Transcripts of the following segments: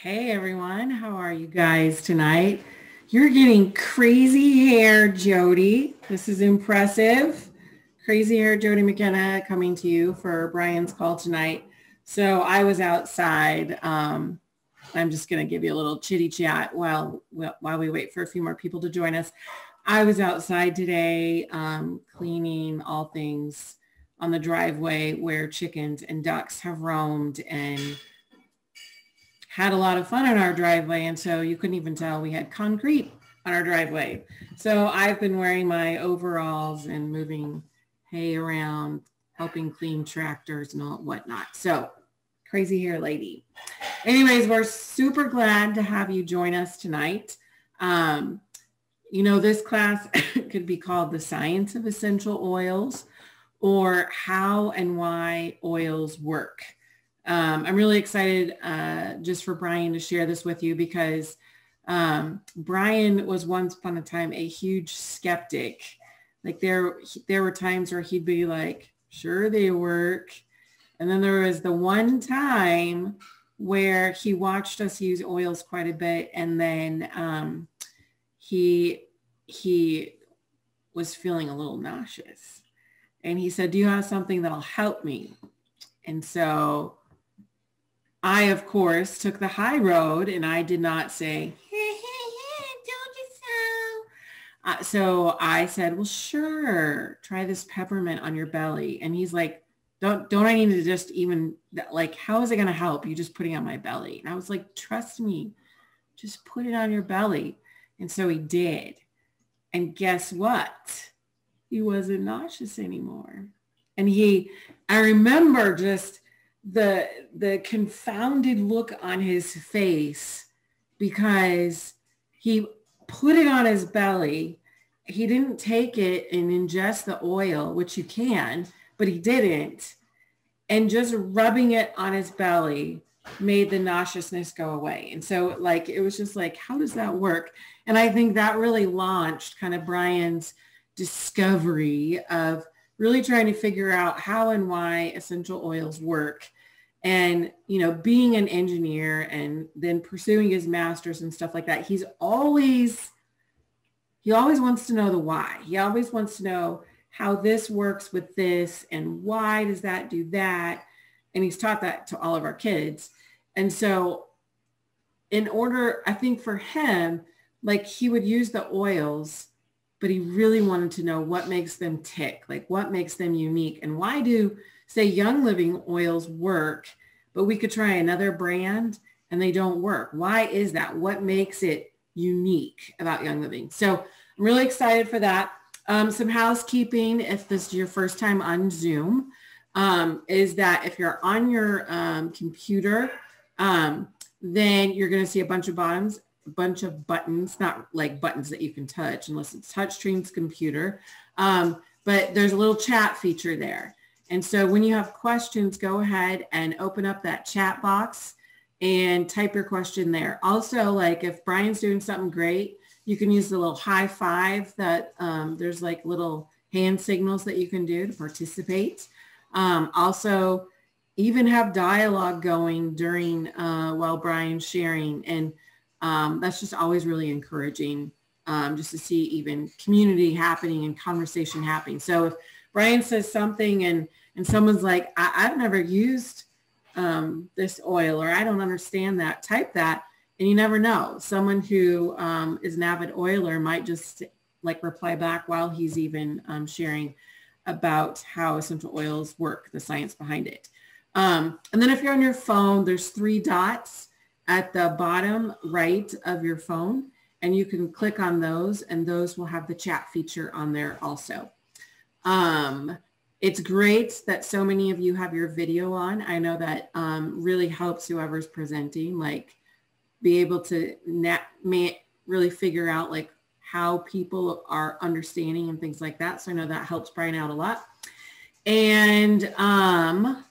Hey everyone, how are you guys tonight? You're getting crazy hair, Jody. This is impressive. Crazy hair, Jody McKenna coming to you for Brian's call tonight. So I was outside. Um, I'm just going to give you a little chitty chat while, while we wait for a few more people to join us. I was outside today um, cleaning all things on the driveway where chickens and ducks have roamed and had a lot of fun on our driveway. And so you couldn't even tell we had concrete on our driveway. So I've been wearing my overalls and moving hay around, helping clean tractors and all whatnot. So crazy hair lady. Anyways, we're super glad to have you join us tonight. Um, you know, this class could be called the science of essential oils or how and why oils work. Um, I'm really excited uh, just for Brian to share this with you because um, Brian was once upon a time a huge skeptic. Like there, there were times where he'd be like, sure they work. And then there was the one time where he watched us use oils quite a bit. And then um, he, he was feeling a little nauseous. And he said, do you have something that'll help me? And so I, of course, took the high road and I did not say, told you so. Uh, so I said, well, sure, try this peppermint on your belly. And he's like, don't, don't I need to just even like, how is it going to help? You just putting on my belly. And I was like, trust me, just put it on your belly. And so he did. And guess what? He wasn't nauseous anymore. And he, I remember just the the confounded look on his face because he put it on his belly. He didn't take it and ingest the oil, which you can, but he didn't. And just rubbing it on his belly made the nauseousness go away. And so like it was just like, how does that work? And I think that really launched kind of Brian's discovery of really trying to figure out how and why essential oils work and you know being an engineer and then pursuing his masters and stuff like that he's always he always wants to know the why. He always wants to know how this works with this and why does that do that? And he's taught that to all of our kids. And so in order i think for him like he would use the oils but he really wanted to know what makes them tick like what makes them unique and why do say Young Living oils work, but we could try another brand and they don't work. Why is that? What makes it unique about Young Living? So I'm really excited for that. Um, some housekeeping, if this is your first time on Zoom, um, is that if you're on your um, computer, um, then you're going to see a bunch of buttons, a bunch of buttons, not like buttons that you can touch unless it's touchscreen's computer. Um, but there's a little chat feature there. And so when you have questions, go ahead and open up that chat box and type your question there. Also, like if Brian's doing something great, you can use the little high five that um, there's like little hand signals that you can do to participate. Um, also, even have dialogue going during uh, while Brian's sharing. And um, that's just always really encouraging um, just to see even community happening and conversation happening. So if Brian says something and and someone's like, I, have never used um, this oil or I don't understand that, type that. And you never know. Someone who um, is an avid oiler might just like reply back while he's even um, sharing about how essential oils work, the science behind it. Um, and then if you're on your phone, there's three dots at the bottom right of your phone and you can click on those and those will have the chat feature on there also. Um, it's great that so many of you have your video on. I know that um, really helps whoever's presenting, like be able to net, really figure out like how people are understanding and things like that. So I know that helps Brian out a lot. And um,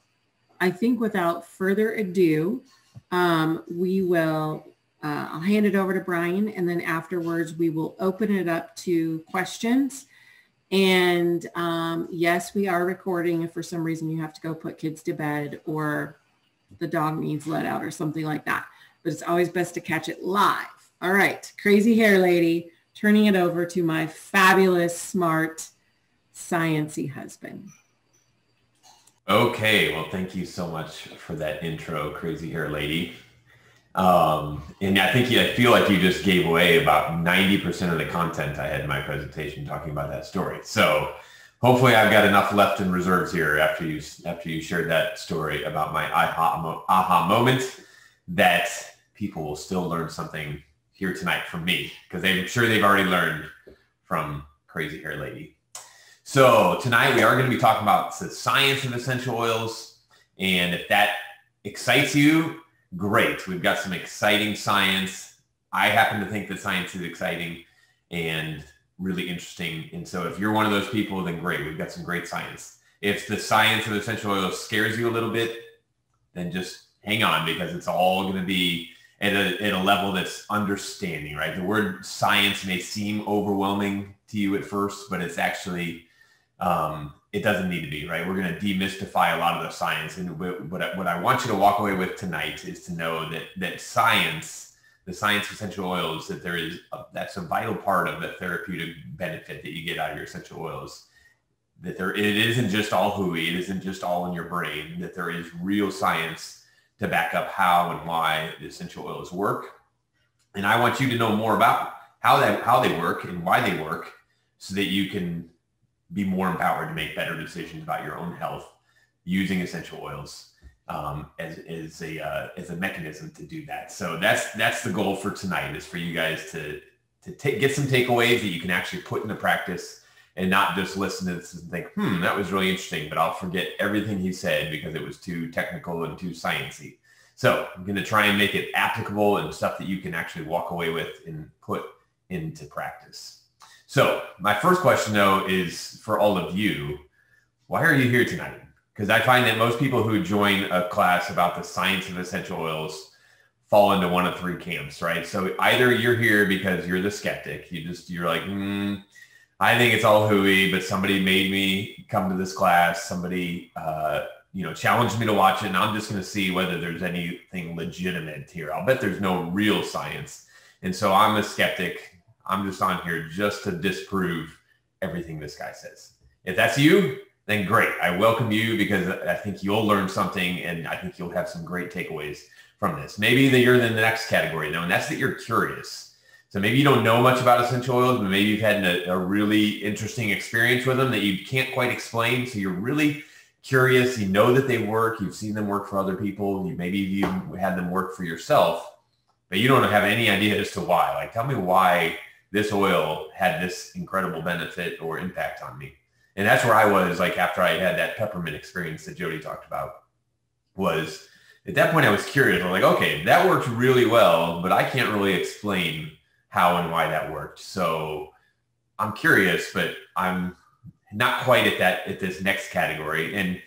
I think without further ado, um, we will, uh, I'll hand it over to Brian and then afterwards we will open it up to questions. And um, yes, we are recording if for some reason you have to go put kids to bed or the dog needs let out or something like that. but it's always best to catch it live. All right, crazy hair lady, turning it over to my fabulous, smart, sciency husband. Okay, well, thank you so much for that intro, crazy hair lady. Um, and I think I feel like you just gave away about 90% of the content I had in my presentation talking about that story. So hopefully I've got enough left in reserves here after you after you shared that story about my aha, aha moment that people will still learn something here tonight from me because I'm sure they've already learned from Crazy Hair Lady. So tonight we are going to be talking about the science of essential oils. And if that excites you, great. We've got some exciting science. I happen to think that science is exciting and really interesting. And so if you're one of those people, then great. We've got some great science. If the science of essential oils scares you a little bit, then just hang on because it's all going to be at a, at a level that's understanding, right? The word science may seem overwhelming to you at first, but it's actually, um, it doesn't need to be, right? We're going to demystify a lot of the science. And what, I, what I want you to walk away with tonight is to know that, that science, the science of essential oils, that there is, a, that's a vital part of the therapeutic benefit that you get out of your essential oils. That there, it isn't just all hooey, it isn't just all in your brain, that there is real science to back up how and why the essential oils work. And I want you to know more about how that how they work and why they work so that you can be more empowered to make better decisions about your own health using essential oils um, as, as a uh, as a mechanism to do that. So that's that's the goal for tonight is for you guys to to take, get some takeaways that you can actually put into practice and not just listen to this and think, hmm, that was really interesting, but I'll forget everything he said because it was too technical and too sciencey. So I'm going to try and make it applicable and stuff that you can actually walk away with and put into practice. So my first question though is for all of you, why are you here tonight? Because I find that most people who join a class about the science of essential oils fall into one of three camps, right? So either you're here because you're the skeptic, you just you're like, hmm, I think it's all hooey, but somebody made me come to this class. Somebody, uh, you know, challenged me to watch it, and I'm just going to see whether there's anything legitimate here. I'll bet there's no real science, and so I'm a skeptic. I'm just on here just to disprove everything this guy says. If that's you, then great. I welcome you because I think you'll learn something, and I think you'll have some great takeaways from this. Maybe that you're in the next category, though, and that's that you're curious so maybe you don't know much about essential oils, but maybe you've had a, a, really interesting experience with them that you can't quite explain. So you're really curious. You know that they work. You've seen them work for other people. You, maybe you had them work for yourself, but you don't have any idea as to why. Like, tell me why this oil had this incredible benefit or impact on me. And that's where I was like after I had that peppermint experience that Jody talked about was at that point I was curious. I'm like, okay, that worked really well, but I can't really explain how and why that worked. So I'm curious, but I'm not quite at that at this next category. And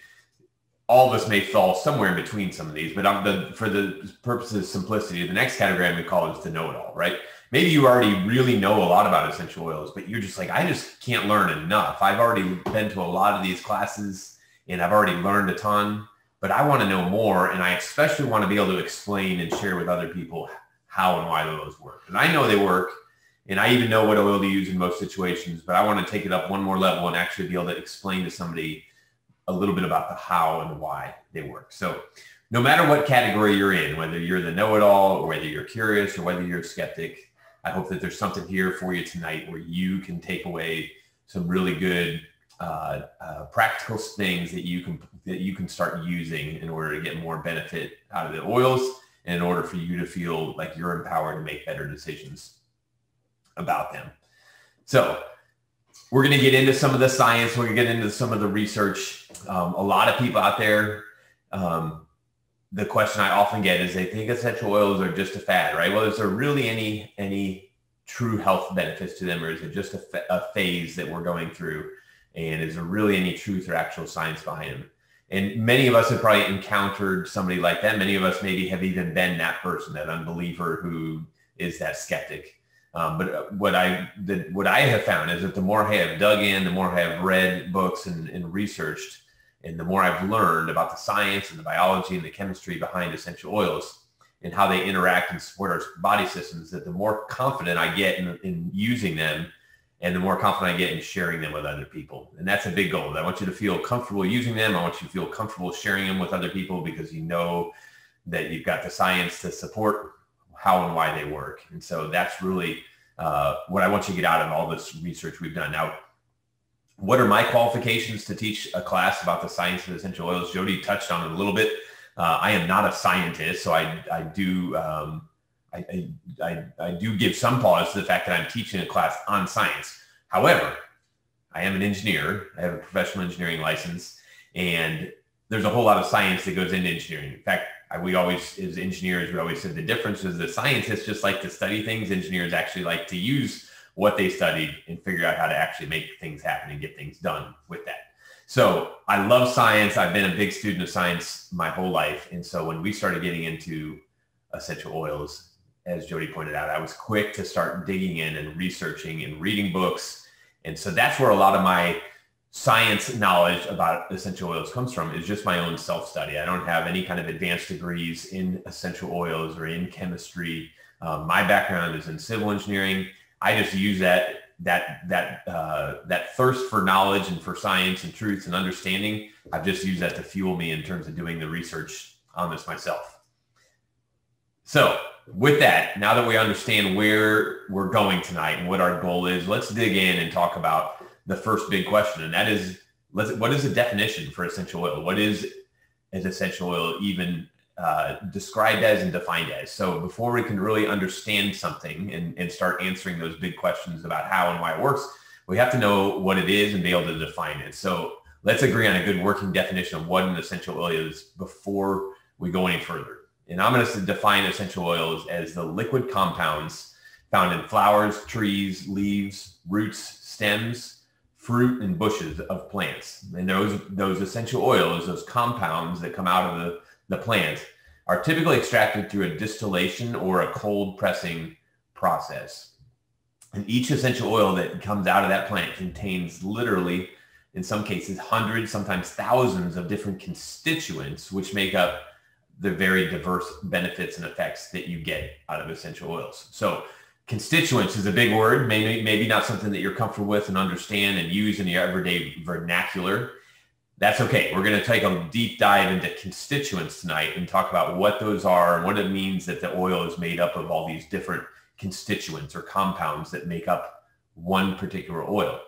all of us may fall somewhere in between some of these, but I'm the for the purposes of simplicity, the next category I'm gonna call is the know-it-all, right? Maybe you already really know a lot about essential oils, but you're just like, I just can't learn enough. I've already been to a lot of these classes and I've already learned a ton, but I want to know more. And I especially want to be able to explain and share with other people how and why those work. And I know they work, and I even know what oil to use in most situations, but I want to take it up one more level and actually be able to explain to somebody a little bit about the how and why they work. So no matter what category you're in, whether you're the know-it-all or whether you're curious or whether you're a skeptic, I hope that there's something here for you tonight where you can take away some really good uh, uh, practical things that you can that you can start using in order to get more benefit out of the oils and in order for you to feel like you're empowered to make better decisions about them. So we're going to get into some of the science. We're going to get into some of the research. Um, a lot of people out there, um, the question I often get is they think essential oils are just a fad, right? Well, is there really any any true health benefits to them, or is it just a, a phase that we're going through? And is there really any truth or actual science behind them? And many of us have probably encountered somebody like that. Many of us maybe have even been that person, that unbeliever who is that skeptic. Um, but uh, what I the, what I have found is that the more I have dug in, the more I have read books and, and researched, and the more I've learned about the science and the biology and the chemistry behind essential oils, and how they interact and support our body systems, that the more confident I get in, in using them and the more confident I get in sharing them with other people. And that's a big goal. I want you to feel comfortable using them. I want you to feel comfortable sharing them with other people because you know that you've got the science to support how and why they work. And so that's really uh, what I want you to get out of all this research we've done. Now, what are my qualifications to teach a class about the science of essential oils? Jody touched on it a little bit. Uh, I am not a scientist, so I, I do um, I, I, I do give some pause to the fact that I'm teaching a class on science. However, I am an engineer. I have a professional engineering license, and there's a whole lot of science that goes into engineering. In fact, I, we always, as engineers, we always said the difference is that scientists just like to study things. Engineers actually like to use what they studied and figure out how to actually make things happen and get things done with that. So I love science. I've been a big student of science my whole life. And so when we started getting into essential oils, as Jody pointed out, I was quick to start digging in and researching and reading books. And so that's where a lot of my science knowledge about essential oils comes from is just my own self-study. I don't have any kind of advanced degrees in essential oils or in chemistry. Um, my background is in civil engineering. I just use that that that uh, that thirst for knowledge and for science and truth and understanding. I've just used that to fuel me in terms of doing the research on this myself. So with that, now that we understand where we're going tonight and what our goal is, let's dig in and talk about the first big question, and that is, let's, what is the definition for essential oil? What is an essential oil even uh, described as and defined as? So before we can really understand something and, and start answering those big questions about how and why it works, we have to know what it is and be able to define it. So let's agree on a good working definition of what an essential oil is before we go any further. And I'm going to define essential oils as the liquid compounds found in flowers, trees, leaves, roots, stems, fruit, and bushes of plants. And those, those essential oils, those compounds that come out of the, the plant, are typically extracted through a distillation or a cold pressing process. And each essential oil that comes out of that plant contains literally, in some cases, hundreds, sometimes thousands of different constituents, which make up the very diverse benefits and effects that you get out of essential oils. So constituents is a big word, maybe, maybe not something that you're comfortable with and understand and use in your everyday vernacular. That's okay. We're going to take a deep dive into constituents tonight and talk about what those are and what it means that the oil is made up of all these different constituents or compounds that make up one particular oil.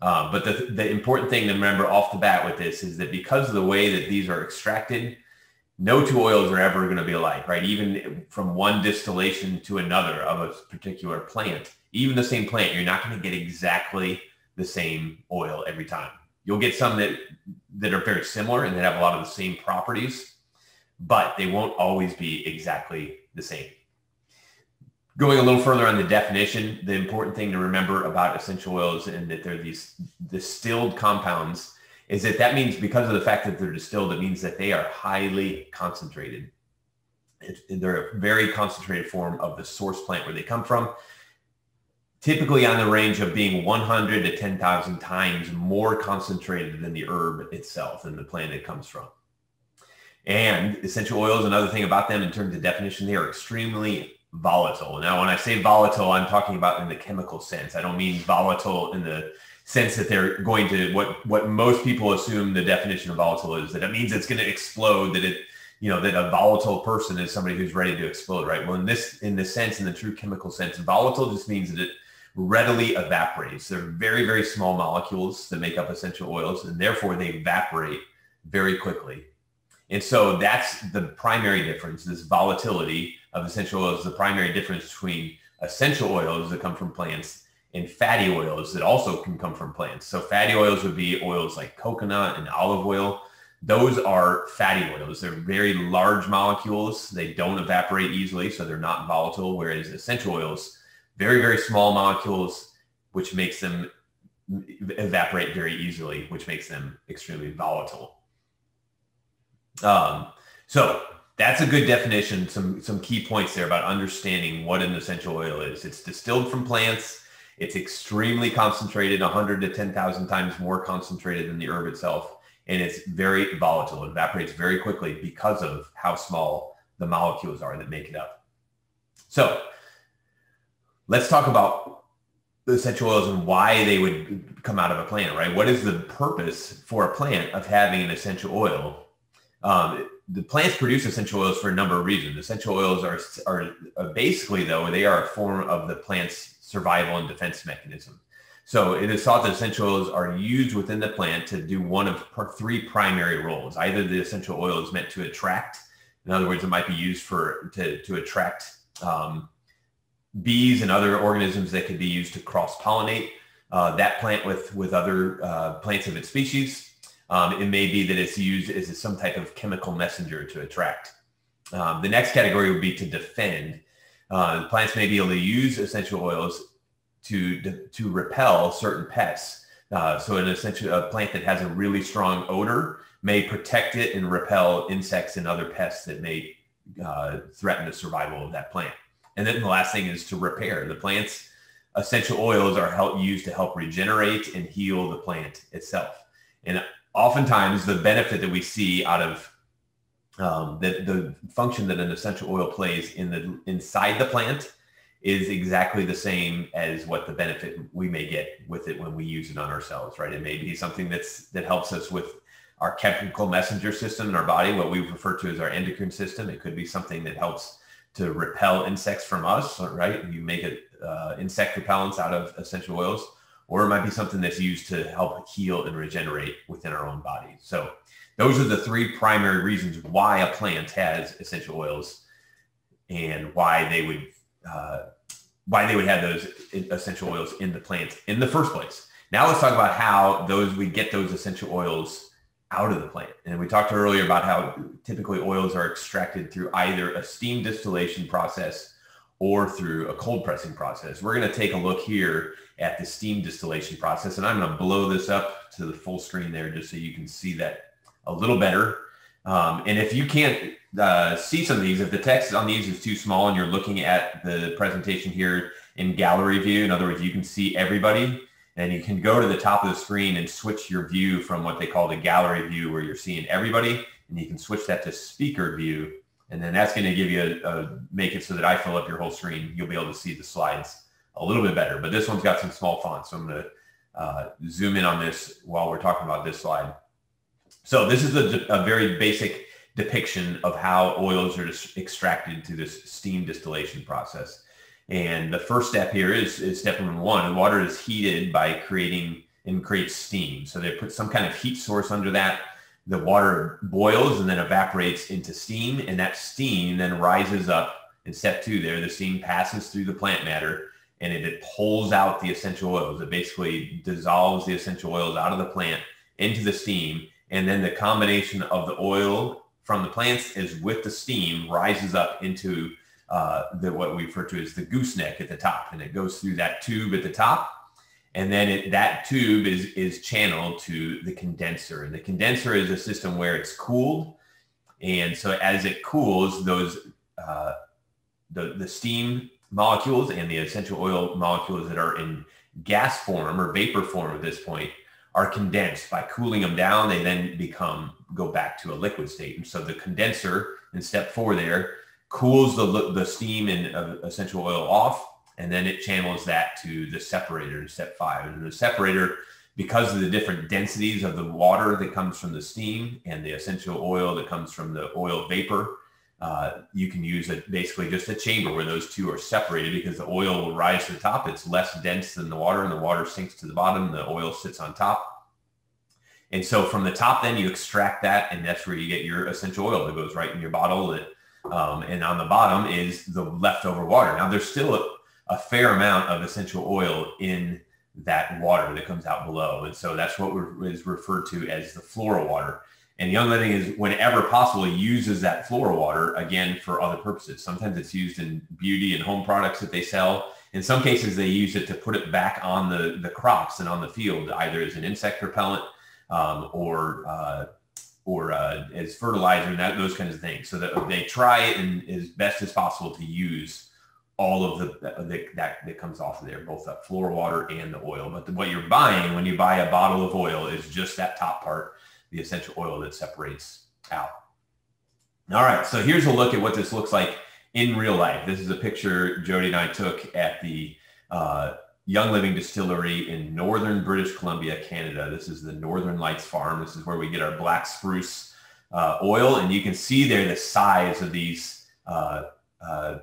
Uh, but the, the important thing to remember off the bat with this is that because of the way that these are extracted, no two oils are ever going to be alike, right? Even from one distillation to another of a particular plant, even the same plant, you're not going to get exactly the same oil every time. You'll get some that that are very similar and that have a lot of the same properties, but they won't always be exactly the same. Going a little further on the definition, the important thing to remember about essential oils and that they're these distilled compounds is that that means because of the fact that they're distilled, it means that they are highly concentrated. they're a very concentrated form of the source plant where they come from, typically on the range of being 100 to 10,000 times more concentrated than the herb itself and the plant it comes from. And essential oils, another thing about them in terms of definition, they are extremely volatile. Now, when I say volatile, I'm talking about in the chemical sense. I don't mean volatile in the sense that they're going to what what most people assume the definition of volatile is that it means it's going to explode that it you know that a volatile person is somebody who's ready to explode right well in this in the sense in the true chemical sense volatile just means that it readily evaporates they're very very small molecules that make up essential oils and therefore they evaporate very quickly and so that's the primary difference this volatility of essential oils is the primary difference between essential oils that come from plants and fatty oils that also can come from plants. So fatty oils would be oils like coconut and olive oil. Those are fatty oils. They're very large molecules. They don't evaporate easily, so they're not volatile. Whereas essential oils, very, very small molecules, which makes them evaporate very easily, which makes them extremely volatile. Um, so that's a good definition. Some some key points there about understanding what an essential oil is. It's distilled from plants it's extremely concentrated, 100 to 10,000 times more concentrated than the herb itself. And it's very volatile. It evaporates very quickly because of how small the molecules are that make it up. So let's talk about the essential oils and why they would come out of a plant, right? What is the purpose for a plant of having an essential oil? Um, the plants produce essential oils for a number of reasons. Essential oils are, are basically, though, they are a form of the plant's survival and defense mechanism. So it is thought that essential oils are used within the plant to do one of three primary roles. Either the essential oil is meant to attract, in other words, it might be used for to, to attract um, bees and other organisms that could be used to cross-pollinate uh, that plant with, with other uh, plants of its species. Um, it may be that it's used as some type of chemical messenger to attract. Um, the next category would be to defend. Uh, plants may be able to use essential oils to, to repel certain pests. Uh, so an essential a plant that has a really strong odor may protect it and repel insects and other pests that may uh, threaten the survival of that plant. And then the last thing is to repair. The plant's essential oils are help, used to help regenerate and heal the plant itself. And oftentimes the benefit that we see out of um, the, the function that an essential oil plays in the inside the plant is exactly the same as what the benefit we may get with it when we use it on ourselves, right? It may be something that's that helps us with our chemical messenger system in our body, what we refer to as our endocrine system. It could be something that helps to repel insects from us, right? You make it uh, insect repellents out of essential oils, or it might be something that's used to help heal and regenerate within our own body. So those are the three primary reasons why a plant has essential oils and why they would uh, why they would have those essential oils in the plant in the first place. Now let's talk about how those we get those essential oils out of the plant. And we talked earlier about how typically oils are extracted through either a steam distillation process or through a cold pressing process. We're going to take a look here at the steam distillation process and I'm going to blow this up to the full screen there just so you can see that a little better. Um, and if you can't uh, see some of these, if the text on these is too small and you're looking at the presentation here in gallery view, in other words, you can see everybody, and you can go to the top of the screen and switch your view from what they call the gallery view where you're seeing everybody and you can switch that to speaker view and then that's going to give you a, a, make it so that I fill up your whole screen. You'll be able to see the slides a little bit better, but this one's got some small fonts. So I'm going to uh, zoom in on this while we're talking about this slide. So this is a, a very basic depiction of how oils are extracted through this steam distillation process. And the first step here is, is step number one. The water is heated by creating and creates steam. So they put some kind of heat source under that. The water boils and then evaporates into steam. And that steam then rises up in step two there. The steam passes through the plant matter and it, it pulls out the essential oils. It basically dissolves the essential oils out of the plant into the steam. And then the combination of the oil from the plants is with the steam rises up into uh, the what we refer to as the gooseneck at the top, and it goes through that tube at the top, and then it, that tube is is channeled to the condenser, and the condenser is a system where it's cooled, and so as it cools, those uh, the the steam molecules and the essential oil molecules that are in gas form or vapor form at this point are condensed. By cooling them down they then become go back to a liquid state. And so the condenser in step four there cools the, the steam and uh, essential oil off, and then it channels that to the separator in step five. And the separator, because of the different densities of the water that comes from the steam and the essential oil that comes from the oil vapor, uh, you can use it basically just a chamber where those two are separated because the oil will rise to the top. It's less dense than the water and the water sinks to the bottom. The oil sits on top. And so from the top, then you extract that and that's where you get your essential oil that goes right in your bottle that um, and on the bottom is the leftover water. Now there's still a, a, fair amount of essential oil in that water that comes out below. And so that's what is referred to as the floral water. And Young Living is whenever possible, uses that floral water again for other purposes. Sometimes it's used in beauty and home products that they sell. In some cases, they use it to put it back on the, the crops and on the field, either as an insect repellent um, or uh, or uh, as fertilizer and that, those kinds of things. So that they try and as best as possible to use all of the, the that that comes off of there, both the floral water and the oil. But the, what you're buying when you buy a bottle of oil is just that top part, the essential oil that separates out. All right, so here's a look at what this looks like in real life. This is a picture Jody and I took at the uh, Young Living Distillery in northern British Columbia, Canada. This is the Northern Lights Farm. This is where we get our black spruce uh, oil, and you can see there the size of these uh, uh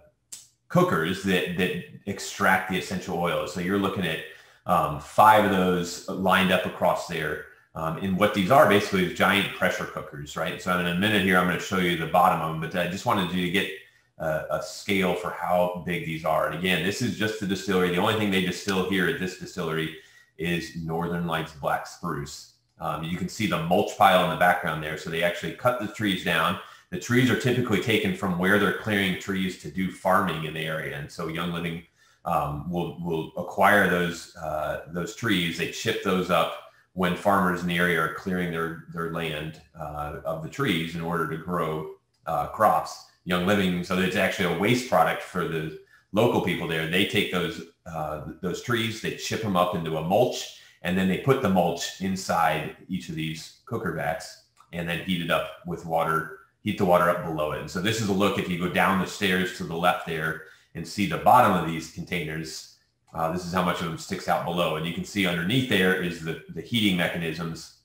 cookers that that extract the essential oils. So you're looking at um, five of those lined up across there. Um, and what these are basically is giant pressure cookers, right? So in a minute here, I'm going to show you the bottom of them, but I just wanted you to get a, a scale for how big these are. And again, this is just the distillery. The only thing they distill here at this distillery is Northern Lights Black Spruce. Um, you can see the mulch pile in the background there. So they actually cut the trees down. The trees are typically taken from where they're clearing trees to do farming in the area. And so Young Living um, will, will acquire those, uh, those trees. They chip those up when farmers in the area are clearing their, their land uh, of the trees in order to grow uh, crops. Young Living, so it's actually a waste product for the local people there. They take those uh, those trees, they chip them up into a mulch, and then they put the mulch inside each of these cooker vats, and then heat it up with water, heat the water up below it. And so this is a look if you go down the stairs to the left there and see the bottom of these containers uh, this is how much of them sticks out below. And you can see underneath there is the, the heating mechanisms,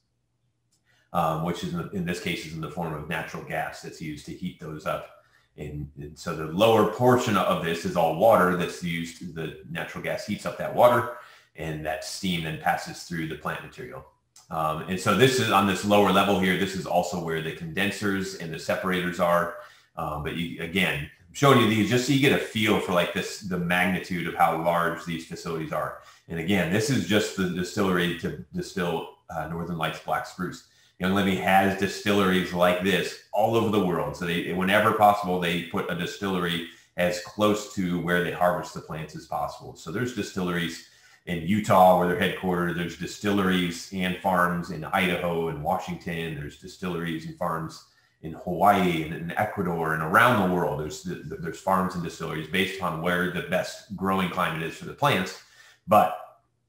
um, which is in, the, in, this case is in the form of natural gas that's used to heat those up. And, and, so the lower portion of this is all water that's used. The natural gas heats up that water and that steam then passes through the plant material. Um, and so this is on this lower level here. This is also where the condensers and the separators are. Um, but you, again, showing you these just so you get a feel for like this, the magnitude of how large these facilities are. And again, this is just the distillery to distill uh, Northern Lights Black Spruce. Young Living has distilleries like this all over the world. So they, whenever possible, they put a distillery as close to where they harvest the plants as possible. So there's distilleries in Utah where they're headquartered. There's distilleries and farms in Idaho and Washington. There's distilleries and farms in Hawaii and in Ecuador and around the world. There's there's farms and distilleries based on where the best growing climate is for the plants. But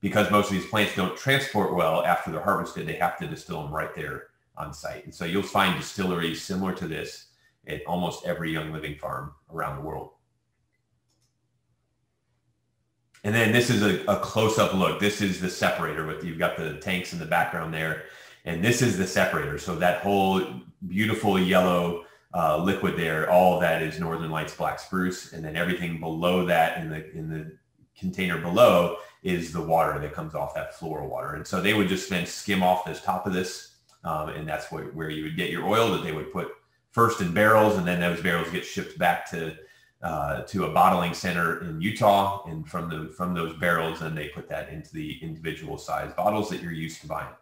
because most of these plants don't transport well after they're harvested, they have to distill them right there on site. And so you'll find distilleries similar to this at almost every Young Living farm around the world. And then this is a, a close-up look. This is the separator with you've got the tanks in the background there. And this is the separator. So that whole beautiful yellow uh, liquid there, all that is Northern Lights black spruce. And then everything below that in the, in the container below is the water that comes off that floral water. And so they would just then skim off this top of this. Um, and that's where, where you would get your oil that they would put first in barrels and then those barrels get shipped back to uh, to a bottling center in Utah, and from the from those barrels, then they put that into the individual size bottles that you're used to buying.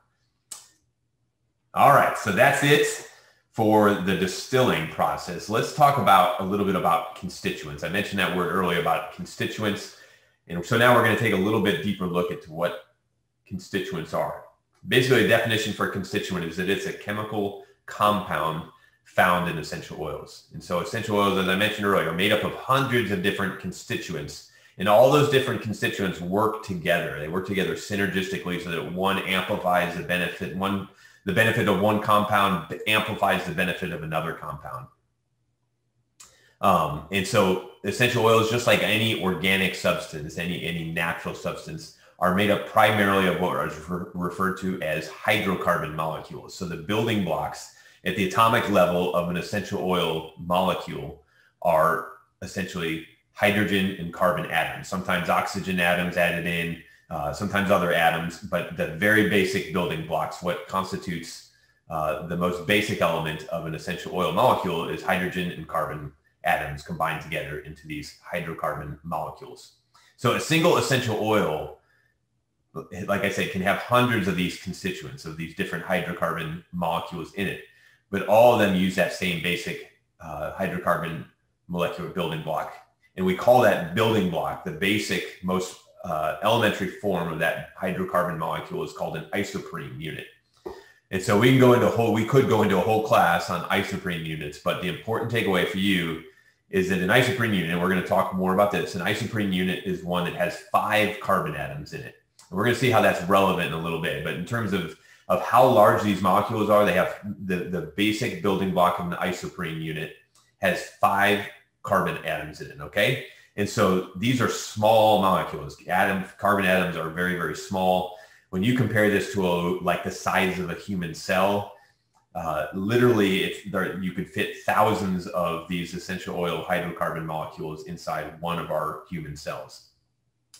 All right, so that's it for the distilling process. Let's talk about a little bit about constituents. I mentioned that word earlier about constituents. And so now we're going to take a little bit deeper look at what constituents are. Basically, the definition for a constituent is that it's a chemical compound found in essential oils. And so essential oils, as I mentioned earlier, are made up of hundreds of different constituents. And all those different constituents work together. They work together synergistically so that one amplifies the benefit, one the benefit of one compound amplifies the benefit of another compound. Um, and so essential oils, just like any organic substance, any, any natural substance, are made up primarily of what is refer, referred to as hydrocarbon molecules. So the building blocks at the atomic level of an essential oil molecule are essentially hydrogen and carbon atoms, sometimes oxygen atoms added in, uh, sometimes other atoms, but the very basic building blocks, what constitutes uh, the most basic element of an essential oil molecule is hydrogen and carbon atoms combined together into these hydrocarbon molecules. So a single essential oil, like I said, can have hundreds of these constituents of these different hydrocarbon molecules in it, but all of them use that same basic uh, hydrocarbon molecular building block. And we call that building block the basic, most uh, elementary form of that hydrocarbon molecule is called an isoprene unit. And so we can go into a whole, we could go into a whole class on isoprene units, but the important takeaway for you is that an isoprene unit, and we're going to talk more about this, an isoprene unit is one that has five carbon atoms in it. And we're going to see how that's relevant in a little bit. But in terms of, of how large these molecules are, they have the, the basic building block of an isoprene unit has five carbon atoms in it, okay? And so these are small molecules. Atom, carbon atoms are very, very small. When you compare this to a, like the size of a human cell, uh, literally there, you could fit thousands of these essential oil hydrocarbon molecules inside one of our human cells.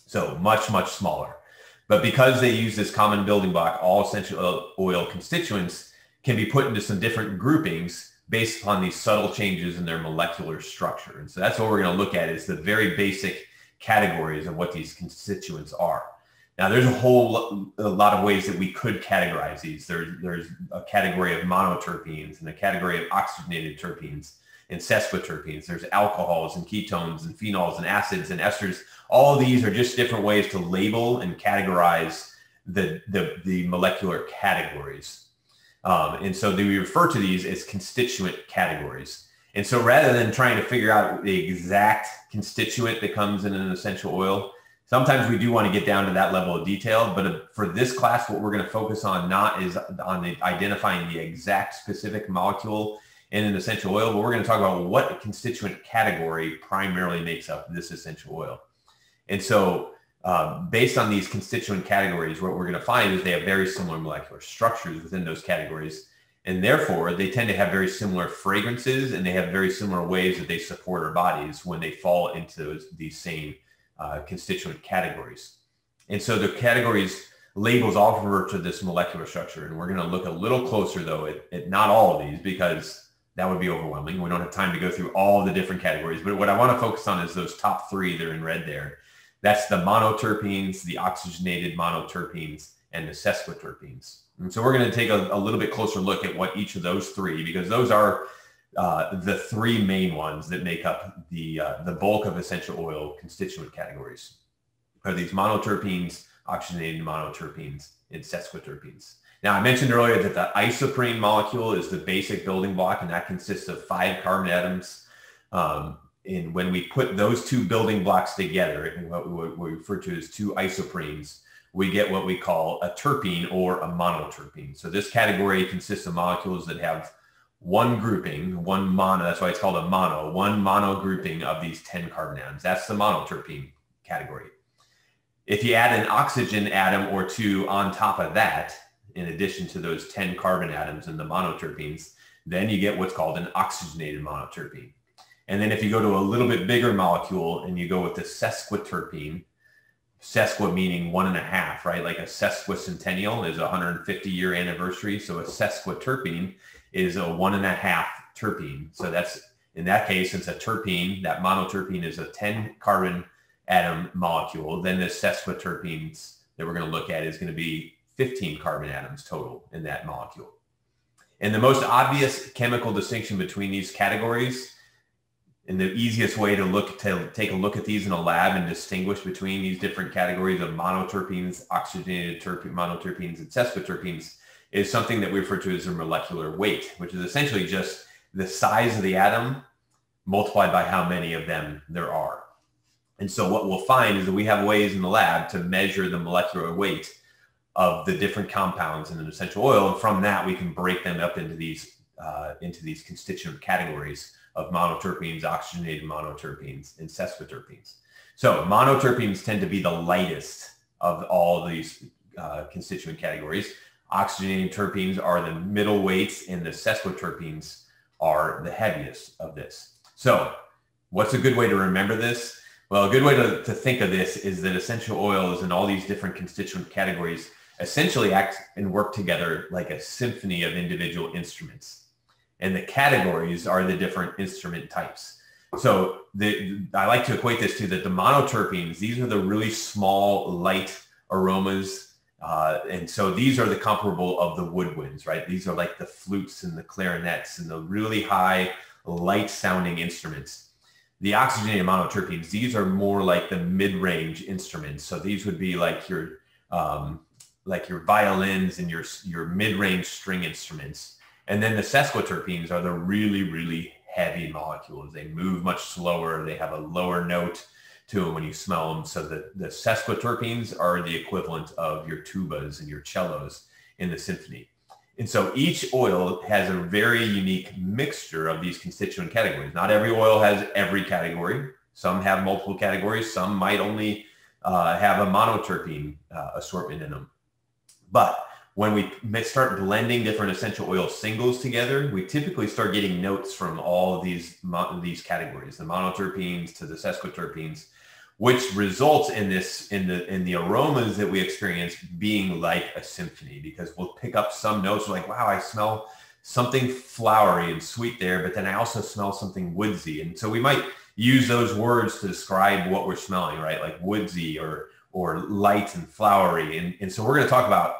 So much, much smaller. But because they use this common building block, all essential oil constituents can be put into some different groupings based upon these subtle changes in their molecular structure. And so that's what we're going to look at is the very basic categories of what these constituents are. Now, there's a whole a lot of ways that we could categorize these. There's, there's a category of monoterpenes and a category of oxygenated terpenes and sesquiterpenes. There's alcohols and ketones and phenols and acids and esters. All of these are just different ways to label and categorize the, the, the molecular categories. Um, and so we refer to these as constituent categories. And so rather than trying to figure out the exact constituent that comes in an essential oil, sometimes we do want to get down to that level of detail. But for this class, what we're going to focus on not is on the identifying the exact specific molecule in an essential oil, but we're going to talk about what constituent category primarily makes up this essential oil. And so uh, based on these constituent categories, what we're going to find is they have very similar molecular structures within those categories. And therefore, they tend to have very similar fragrances and they have very similar ways that they support our bodies when they fall into those, these same uh, constituent categories. And so the categories labels all refer to this molecular structure. And we're going to look a little closer, though, at, at not all of these because that would be overwhelming. We don't have time to go through all the different categories. But what I want to focus on is those top three that are in red there that's the monoterpenes, the oxygenated monoterpenes, and the sesquiterpenes. And so we're going to take a, a, little bit closer look at what each of those three, because those are uh, the three main ones that make up the, uh, the bulk of essential oil constituent categories, are these monoterpenes, oxygenated monoterpenes, and sesquiterpenes. Now, I mentioned earlier that the isoprene molecule is the basic building block, and that consists of five carbon atoms. Um, and when we put those two building blocks together, what we refer to as two isoprenes, we get what we call a terpene or a monoterpene. So this category consists of molecules that have one grouping, one mono, that's why it's called a mono, one mono grouping of these 10 carbon atoms. That's the monoterpene category. If you add an oxygen atom or two on top of that, in addition to those 10 carbon atoms in the monoterpenes, then you get what's called an oxygenated monoterpene. And then if you go to a little bit bigger molecule and you go with the sesquiterpene, sesqui meaning one and a half, right? Like a sesquicentennial is a 150 year anniversary. So a sesquiterpene is a one and a half terpene. So that's in that case, since a terpene, that monoterpene is a 10 carbon atom molecule, then the sesquiterpenes that we're going to look at is going to be 15 carbon atoms total in that molecule. And the most obvious chemical distinction between these categories and the easiest way to look to take a look at these in a lab and distinguish between these different categories of monoterpenes, oxygenated terpene, monoterpenes, and sesquiterpenes is something that we refer to as a molecular weight, which is essentially just the size of the atom multiplied by how many of them there are. And so what we'll find is that we have ways in the lab to measure the molecular weight of the different compounds in an essential oil. And from that, we can break them up into these, uh, into these constituent categories of monoterpenes, oxygenated monoterpenes, and sesquiterpenes. So monoterpenes tend to be the lightest of all these uh, constituent categories. Oxygenated terpenes are the middle weights and the sesquiterpenes are the heaviest of this. So what's a good way to remember this? Well, a good way to, to think of this is that essential oils and all these different constituent categories essentially act and work together like a symphony of individual instruments and the categories are the different instrument types. So the, I like to equate this to that the monoterpenes, these are the really small, light aromas. Uh, and so these are the comparable of the woodwinds, right? These are like the flutes and the clarinets and the really high, light sounding instruments. The oxygenated monoterpenes, these are more like the mid-range instruments. So these would be like your, um, like your violins and your, your mid-range string instruments. And then the sesquiterpenes are the really, really heavy molecules. They move much slower. They have a lower note to them when you smell them. So the, the sesquiterpenes are the equivalent of your tubas and your cellos in the symphony. And so each oil has a very unique mixture of these constituent categories. Not every oil has every category. Some have multiple categories. Some might only uh, have a monoterpene uh, assortment in them. But when we start blending different essential oil singles together, we typically start getting notes from all these, these categories, the monoterpenes to the sesquiterpenes, which results in this in the in the aromas that we experience being like a symphony because we'll pick up some notes like wow i smell something flowery and sweet there but then i also smell something woodsy. And so we might use those words to describe what we're smelling right? Like woodsy or or light and flowery. And, and so we're going to talk about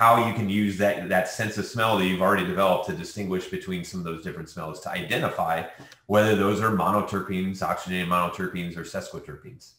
how you can use that that sense of smell that you've already developed to distinguish between some of those different smells to identify whether those are monoterpenes, oxygenated monoterpenes, or sesquiterpenes.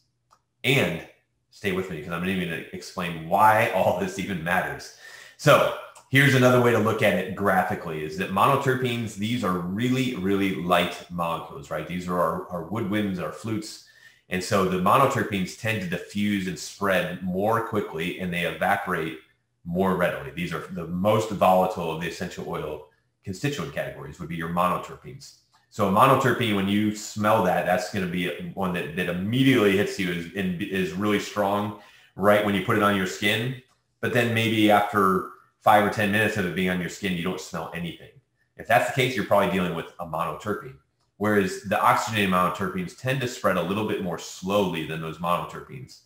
And stay with me because I'm going to explain why all this even matters. So here's another way to look at it graphically is that monoterpenes, these are really, really light molecules, right? These are our, our woodwinds, our flutes. And so the monoterpenes tend to diffuse and spread more quickly and they evaporate more readily. These are the most volatile of the essential oil constituent categories would be your monoterpenes. So a monoterpene, when you smell that, that's going to be one that, that immediately hits you is, is really strong right when you put it on your skin. But then maybe after five or 10 minutes of it being on your skin, you don't smell anything. If that's the case, you're probably dealing with a monoterpene. Whereas the oxygenated monoterpenes tend to spread a little bit more slowly than those monoterpenes.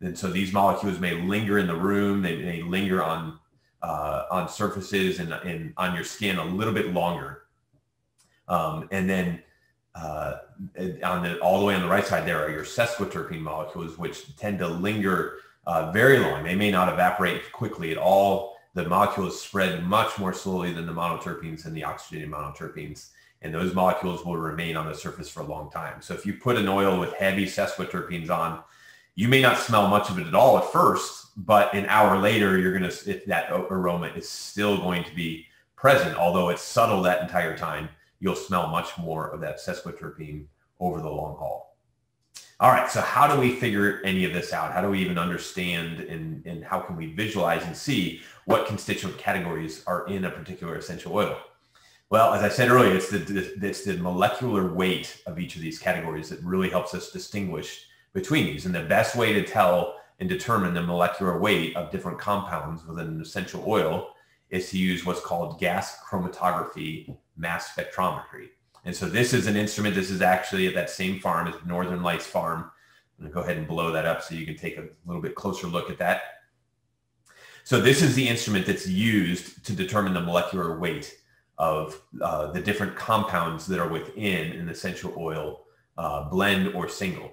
And so these molecules may linger in the room, they may linger on uh, on surfaces and, and on your skin a little bit longer. Um, and then uh, on the all the way on the right side there are your sesquiterpene molecules, which tend to linger uh, very long. They may not evaporate quickly at all. The molecules spread much more slowly than the monoterpenes and the oxygenated monoterpenes. And those molecules will remain on the surface for a long time. So if you put an oil with heavy sesquiterpenes on, you may not smell much of it at all at first, but an hour later, you're going to, that aroma is still going to be present, although it's subtle that entire time, you'll smell much more of that sesquiterpene over the long haul. All right, so how do we figure any of this out? How do we even understand and, and how can we visualize and see what constituent categories are in a particular essential oil? Well, as I said earlier, it's the, it's the molecular weight of each of these categories that really helps us distinguish between these. And the best way to tell and determine the molecular weight of different compounds within an essential oil is to use what's called gas chromatography mass spectrometry. And so this is an instrument. This is actually at that same farm as Northern Lights Farm. I'm going to go ahead and blow that up so you can take a little bit closer look at that. So this is the instrument that's used to determine the molecular weight of uh, the different compounds that are within an essential oil uh, blend or single.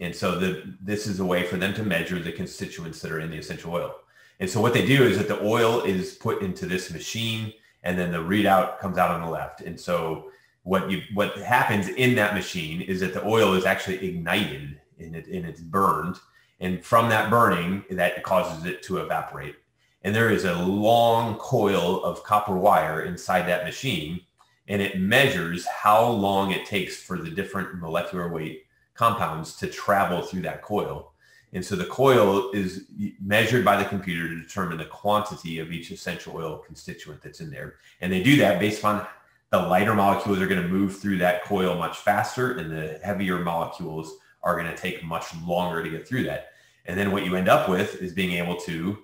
And so the, this is a way for them to measure the constituents that are in the essential oil. And so what they do is that the oil is put into this machine and then the readout comes out on the left. And so what you what happens in that machine is that the oil is actually ignited and, it, and it's burned. And from that burning, that causes it to evaporate. And there is a long coil of copper wire inside that machine, and it measures how long it takes for the different molecular weight compounds to travel through that coil. And so the coil is measured by the computer to determine the quantity of each essential oil constituent that's in there. And they do that based on the lighter molecules are going to move through that coil much faster and the heavier molecules are going to take much longer to get through that. And then what you end up with is being able to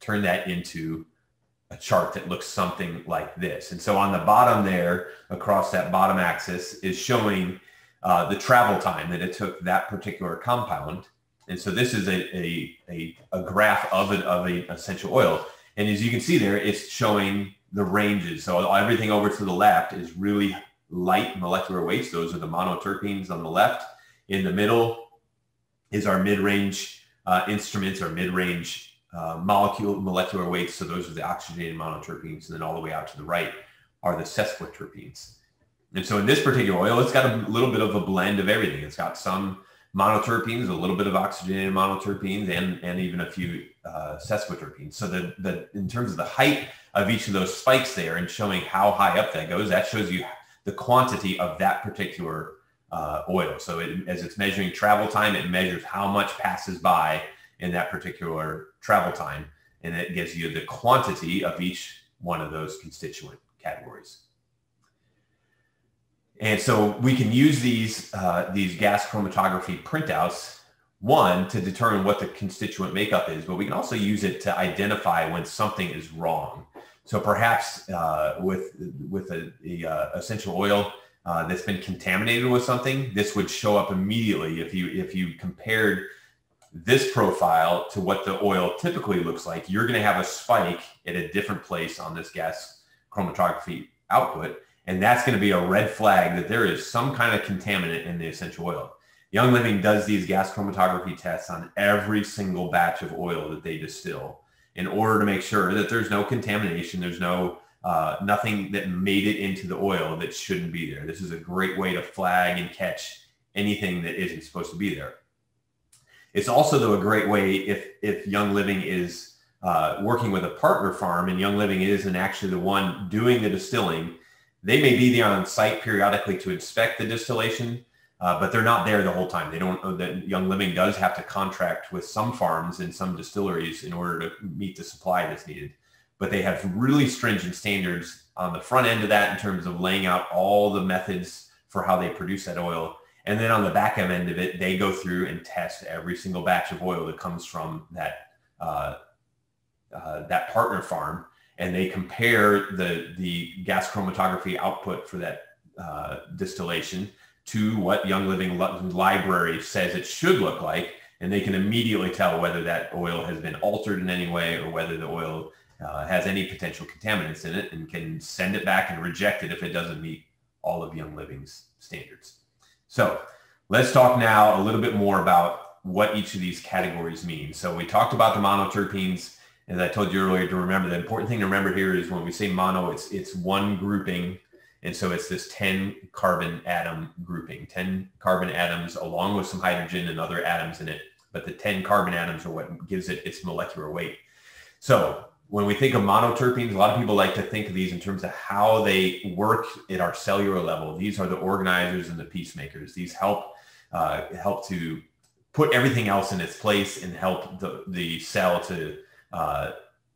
turn that into a chart that looks something like this. And so on the bottom there, across that bottom axis is showing uh, the travel time that it took that particular compound. And so this is a, a, a, a graph of an of a essential oil. And as you can see there, it's showing the ranges. So everything over to the left is really light molecular weights. Those are the monoterpenes on the left. In the middle is our mid-range uh, instruments, our mid-range uh, molecule molecular weights. So those are the oxygenated monoterpenes. And then all the way out to the right are the sesquiterpenes. And so in this particular oil, it's got a little bit of a blend of everything. It's got some monoterpenes, a little bit of oxygenated monoterpenes, and, and even a few uh, sesquiterpenes. So the, the, in terms of the height of each of those spikes there and showing how high up that goes, that shows you the quantity of that particular uh, oil. So it, as it's measuring travel time, it measures how much passes by in that particular travel time. And it gives you the quantity of each one of those constituent categories. And so we can use these, uh, these gas chromatography printouts, one, to determine what the constituent makeup is, but we can also use it to identify when something is wrong. So perhaps uh, with, with a, a uh, essential oil uh, that's been contaminated with something, this would show up immediately if you, if you compared this profile to what the oil typically looks like, you're going to have a spike at a different place on this gas chromatography output. And that's going to be a red flag that there is some kind of contaminant in the essential oil. Young Living does these gas chromatography tests on every single batch of oil that they distill in order to make sure that there's no contamination, there's no uh, nothing that made it into the oil that shouldn't be there. This is a great way to flag and catch anything that isn't supposed to be there. It's also though a great way if if Young Living is uh, working with a partner farm and Young Living isn't actually the one doing the distilling. They may be there on site periodically to inspect the distillation, uh, but they're not there the whole time. They don't. Uh, that Young Living does have to contract with some farms and some distilleries in order to meet the supply that's needed. But they have really stringent standards on the front end of that in terms of laying out all the methods for how they produce that oil and then on the back end of it, they go through and test every single batch of oil that comes from that uh, uh, that partner farm, and they compare the the gas chromatography output for that uh, distillation to what Young Living Library says it should look like, and they can immediately tell whether that oil has been altered in any way or whether the oil uh, has any potential contaminants in it, and can send it back and reject it if it doesn't meet all of Young Living's standards. So let's talk now a little bit more about what each of these categories mean. So we talked about the monoterpenes. As I told you earlier to remember, the important thing to remember here is when we say mono, it's, it's one grouping. And so it's this 10 carbon atom grouping, 10 carbon atoms along with some hydrogen and other atoms in it. But the 10 carbon atoms are what gives it its molecular weight. So when we think of monoterpenes, a lot of people like to think of these in terms of how they work at our cellular level. These are the organizers and the peacemakers. These help uh, help to put everything else in its place and help the, the cell to, uh,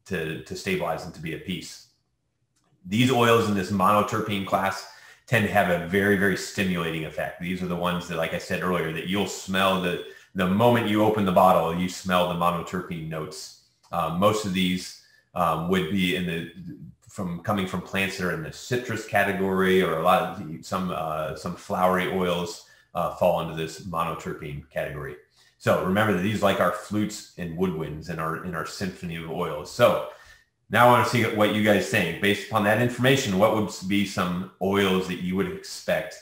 to, to stabilize and to be at peace. These oils in this monoterpene class tend to have a very, very stimulating effect. These are the ones that, like I said earlier, that you'll smell the, the moment you open the bottle, you smell the monoterpene notes. Um, most of these um, would be in the from coming from plants that are in the citrus category or a lot of some uh, some flowery oils uh, fall into this monoterpene category. So remember that these like our flutes and woodwinds in our in our symphony of oils. So now I want to see what you guys think. Based upon that information, what would be some oils that you would expect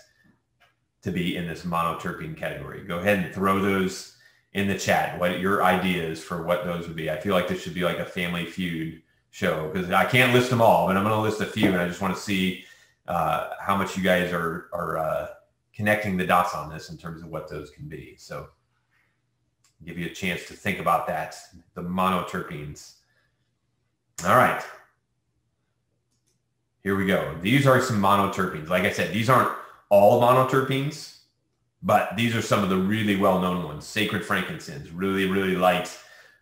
to be in this monoterpene category? Go ahead and throw those in the chat what your ideas for what those would be. I feel like this should be like a family feud show because I can't list them all, but I'm going to list a few and I just want to see uh, how much you guys are, are uh, connecting the dots on this in terms of what those can be. So give you a chance to think about that, the monoterpenes. All right. Here we go. These are some monoterpenes. Like I said, these aren't all monoterpenes but these are some of the really well-known ones. Sacred frankincense, really, really light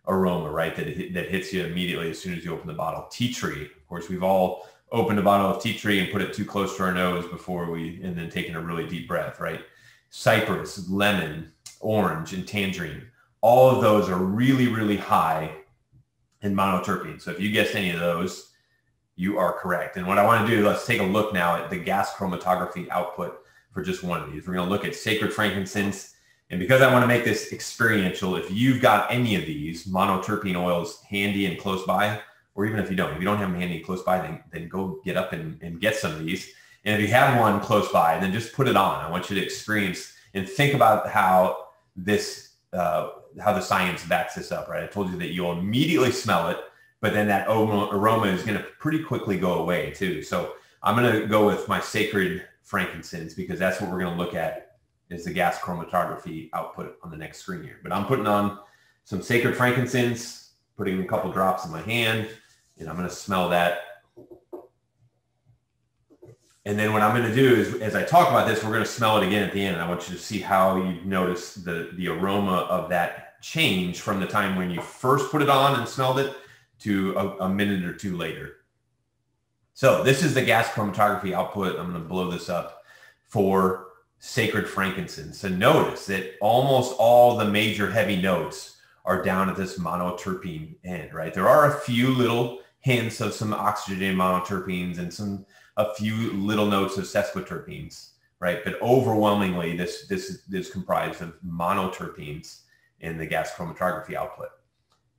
aroma, right? That, that hits you immediately as soon as you open the bottle. Tea tree, of course, we've all opened a bottle of tea tree and put it too close to our nose before we, and then taken a really deep breath, right? Cypress, lemon, orange, and tangerine. All of those are really, really high in monoterpene. So if you guessed any of those, you are correct. And what I want to do, let's take a look now at the gas chromatography output for just one of these. We're going to look at sacred frankincense. And because I want to make this experiential, if you've got any of these monoterpene oils handy and close by, or even if you don't, if you don't have them handy and close by, then, then go get up and, and get some of these. And if you have one close by, then just put it on. I want you to experience and think about how this, uh, how the science backs this up, right? I told you that you'll immediately smell it, but then that aroma is going to pretty quickly go away too. So I'm going to go with my sacred frankincense because that's what we're going to look at is the gas chromatography output on the next screen here. But I'm putting on some sacred frankincense, putting a couple drops in my hand, and I'm going to smell that. And then what I'm going to do is, as I talk about this, we're going to smell it again at the end. And I want you to see how you notice the, the aroma of that change from the time when you first put it on and smelled it to a, a minute or two later. So this is the gas chromatography output. I'm going to blow this up for sacred frankincense. And notice that almost all the major heavy notes are down at this monoterpene end, right? There are a few little hints of some oxygenated monoterpenes and some a few little notes of sesquiterpenes, right? But overwhelmingly, this this is comprised of monoterpenes in the gas chromatography output.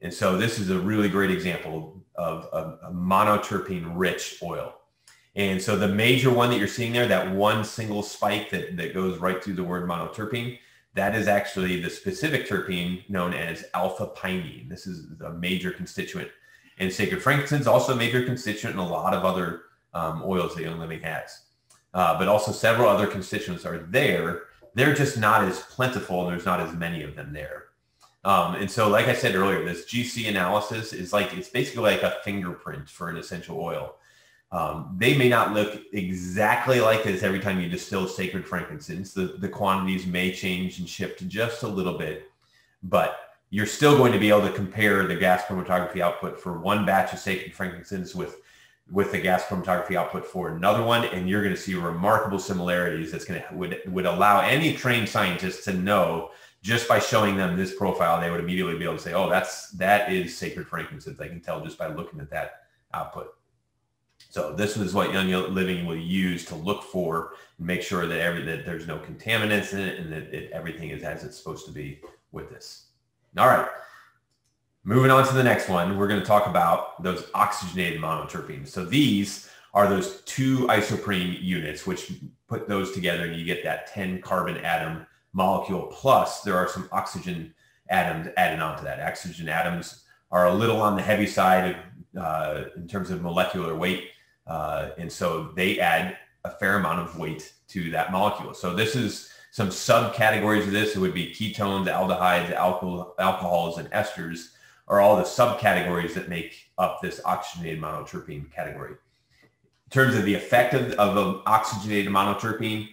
And so this is a really great example of a, monoterpene rich oil. And so the major one that you're seeing there, that one single spike that, that goes right through the word monoterpene, that is actually the specific terpene known as alpha pinene. This is a major constituent. And sacred frankincense also a major constituent in a lot of other um, oils that Young Living has. Uh, but also several other constituents are there. They're just not as plentiful and there's not as many of them there. Um, and so, like I said earlier, this GC analysis is like, it's basically like a fingerprint for an essential oil. Um, they may not look exactly like this every time you distill sacred frankincense. The, the quantities may change and shift just a little bit, but you're still going to be able to compare the gas chromatography output for one batch of sacred frankincense with with the gas chromatography output for another one, and you're going to see remarkable similarities that's going to would would allow any trained scientist to know just by showing them this profile, they would immediately be able to say, oh, that's that is sacred frankincense. They can tell just by looking at that output. So this is what Young Living will use to look for and make sure that every that there's no contaminants in it and that it, everything is as it's supposed to be with this. All right. Moving on to the next one, we're going to talk about those oxygenated monoterpenes. So these are those two isoprene units, which put those together and you get that 10 carbon atom molecule. Plus, there are some oxygen atoms added onto that. Oxygen atoms are a little on the heavy side uh, in terms of molecular weight. Uh, and so they add a fair amount of weight to that molecule. So this is some subcategories of this. It would be ketones, aldehydes, alcohol, alcohols, and esters are all the subcategories that make up this oxygenated monoterpene category. In terms of the effect of, of an oxygenated monoterpene,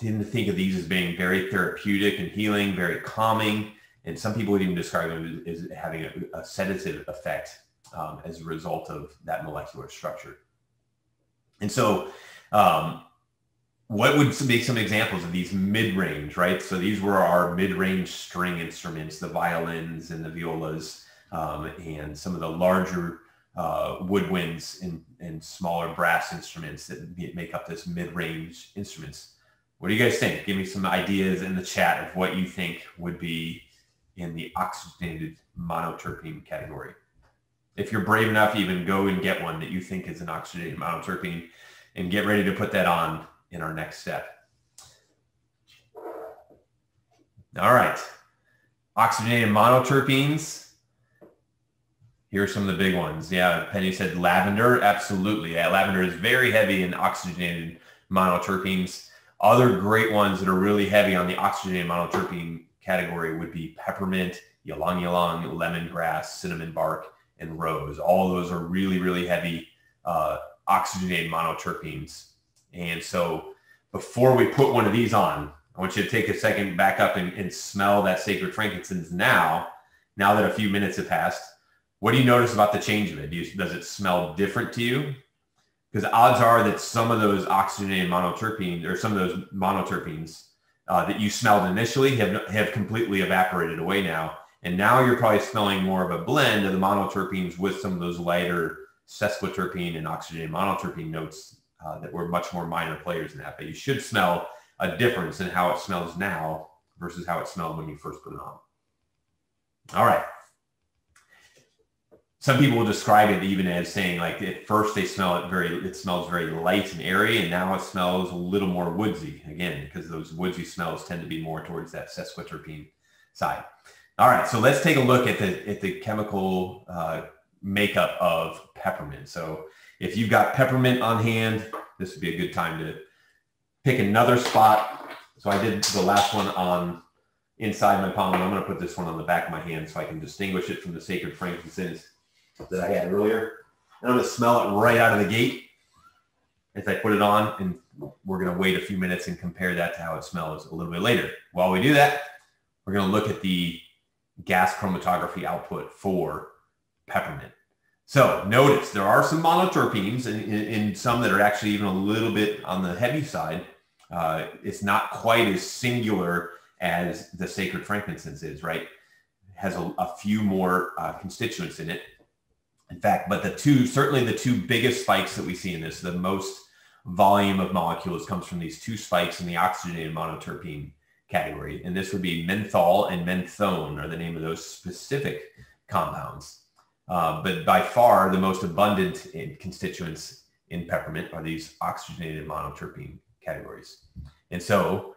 tend to think of these as being very therapeutic and healing, very calming, and some people would even describe them as having a, a sedative effect um, as a result of that molecular structure. And so, um, what would be some examples of these mid-range, right? So these were our mid-range string instruments, the violins and the violas, um, and some of the larger uh, woodwinds and, and smaller brass instruments that make up this mid-range instruments. What do you guys think? Give me some ideas in the chat of what you think would be in the oxygenated monoterpene category. If you're brave enough, even go and get one that you think is an oxygenated monoterpene and get ready to put that on in our next step. All right. Oxygenated monoterpenes. Here are some of the big ones. Yeah, Penny said lavender. Absolutely. Yeah, lavender is very heavy in oxygenated monoterpenes. Other great ones that are really heavy on the oxygenated monoterpene category would be peppermint, ylang ylang, lemongrass, cinnamon bark, and rose. All of those are really, really heavy uh, oxygenated monoterpenes. And so before we put one of these on, I want you to take a second back up and, and smell that sacred frankincense now, now that a few minutes have passed. What do you notice about the change of it? Do you, does it smell different to you? Because odds are that some of those oxygenated monoterpenes or some of those monoterpenes uh, that you smelled initially have, have completely evaporated away now. And now you're probably smelling more of a blend of the monoterpenes with some of those lighter sesquiterpene and oxygenated monoterpene notes uh, that were much more minor players in that. But you should smell a difference in how it smells now versus how it smelled when you first put it on. All right some people will describe it even as saying like at first they smell it very it smells very light and airy and now it smells a little more woodsy again because those woodsy smells tend to be more towards that sesquiterpene side. All right so let's take a look at the at the chemical uh, makeup of peppermint. So if you've got peppermint on hand this would be a good time to pick another spot. So i did the last one on inside my palm i'm going to put this one on the back of my hand so i can distinguish it from the sacred frankincense that I had earlier. And I'm going to smell it right out of the gate as I put it on. And we're going to wait a few minutes and compare that to how it smells a little bit later. While we do that, we're going to look at the gas chromatography output for peppermint. So notice there are some monoterpenes and in, some that are actually even a little bit on the heavy side. Uh, it's not quite as singular as the sacred frankincense is, right? It has a, a few more uh, constituents in it. In fact, but the two, certainly the two biggest spikes that we see in this, the most volume of molecules comes from these two spikes in the oxygenated monoterpene category. And this would be menthol and menthone are the name of those specific compounds. Uh, but by far the most abundant in constituents in peppermint are these oxygenated monoterpene categories. And so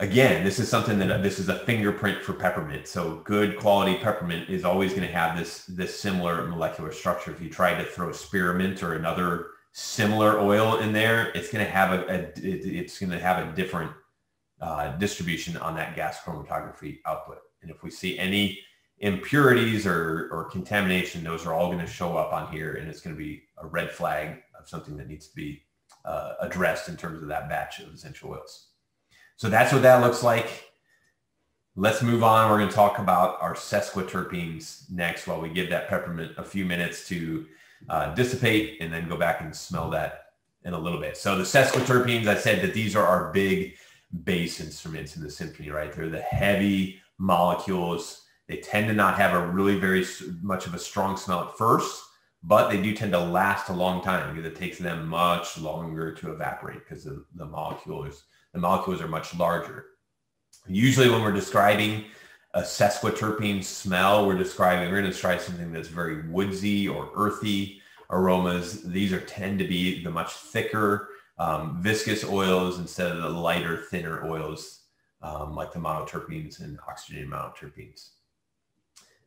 again, this is something that this is a fingerprint for peppermint. So good quality peppermint is always going to have this, this similar molecular structure. If you try to throw spearmint or another similar oil in there, it's going to have a, a it's going to have a different uh, distribution on that gas chromatography output. And if we see any impurities or, or contamination, those are all going to show up on here and it's going to be a red flag of something that needs to be uh, addressed in terms of that batch of essential oils. So that's what that looks like. Let's move on. We're going to talk about our sesquiterpenes next while we give that peppermint a few minutes to uh, dissipate and then go back and smell that in a little bit. So the sesquiterpenes, I said that these are our big bass instruments in the symphony, right? They're the heavy molecules. They tend to not have a really very much of a strong smell at first, but they do tend to last a long time because it takes them much longer to evaporate because the, the molecules the molecules are much larger. Usually when we're describing a sesquiterpene smell, we're describing, we're going to describe something that's very woodsy or earthy aromas. These are tend to be the much thicker, um, viscous oils instead of the lighter, thinner oils um, like the monoterpenes and oxygenated monoterpenes.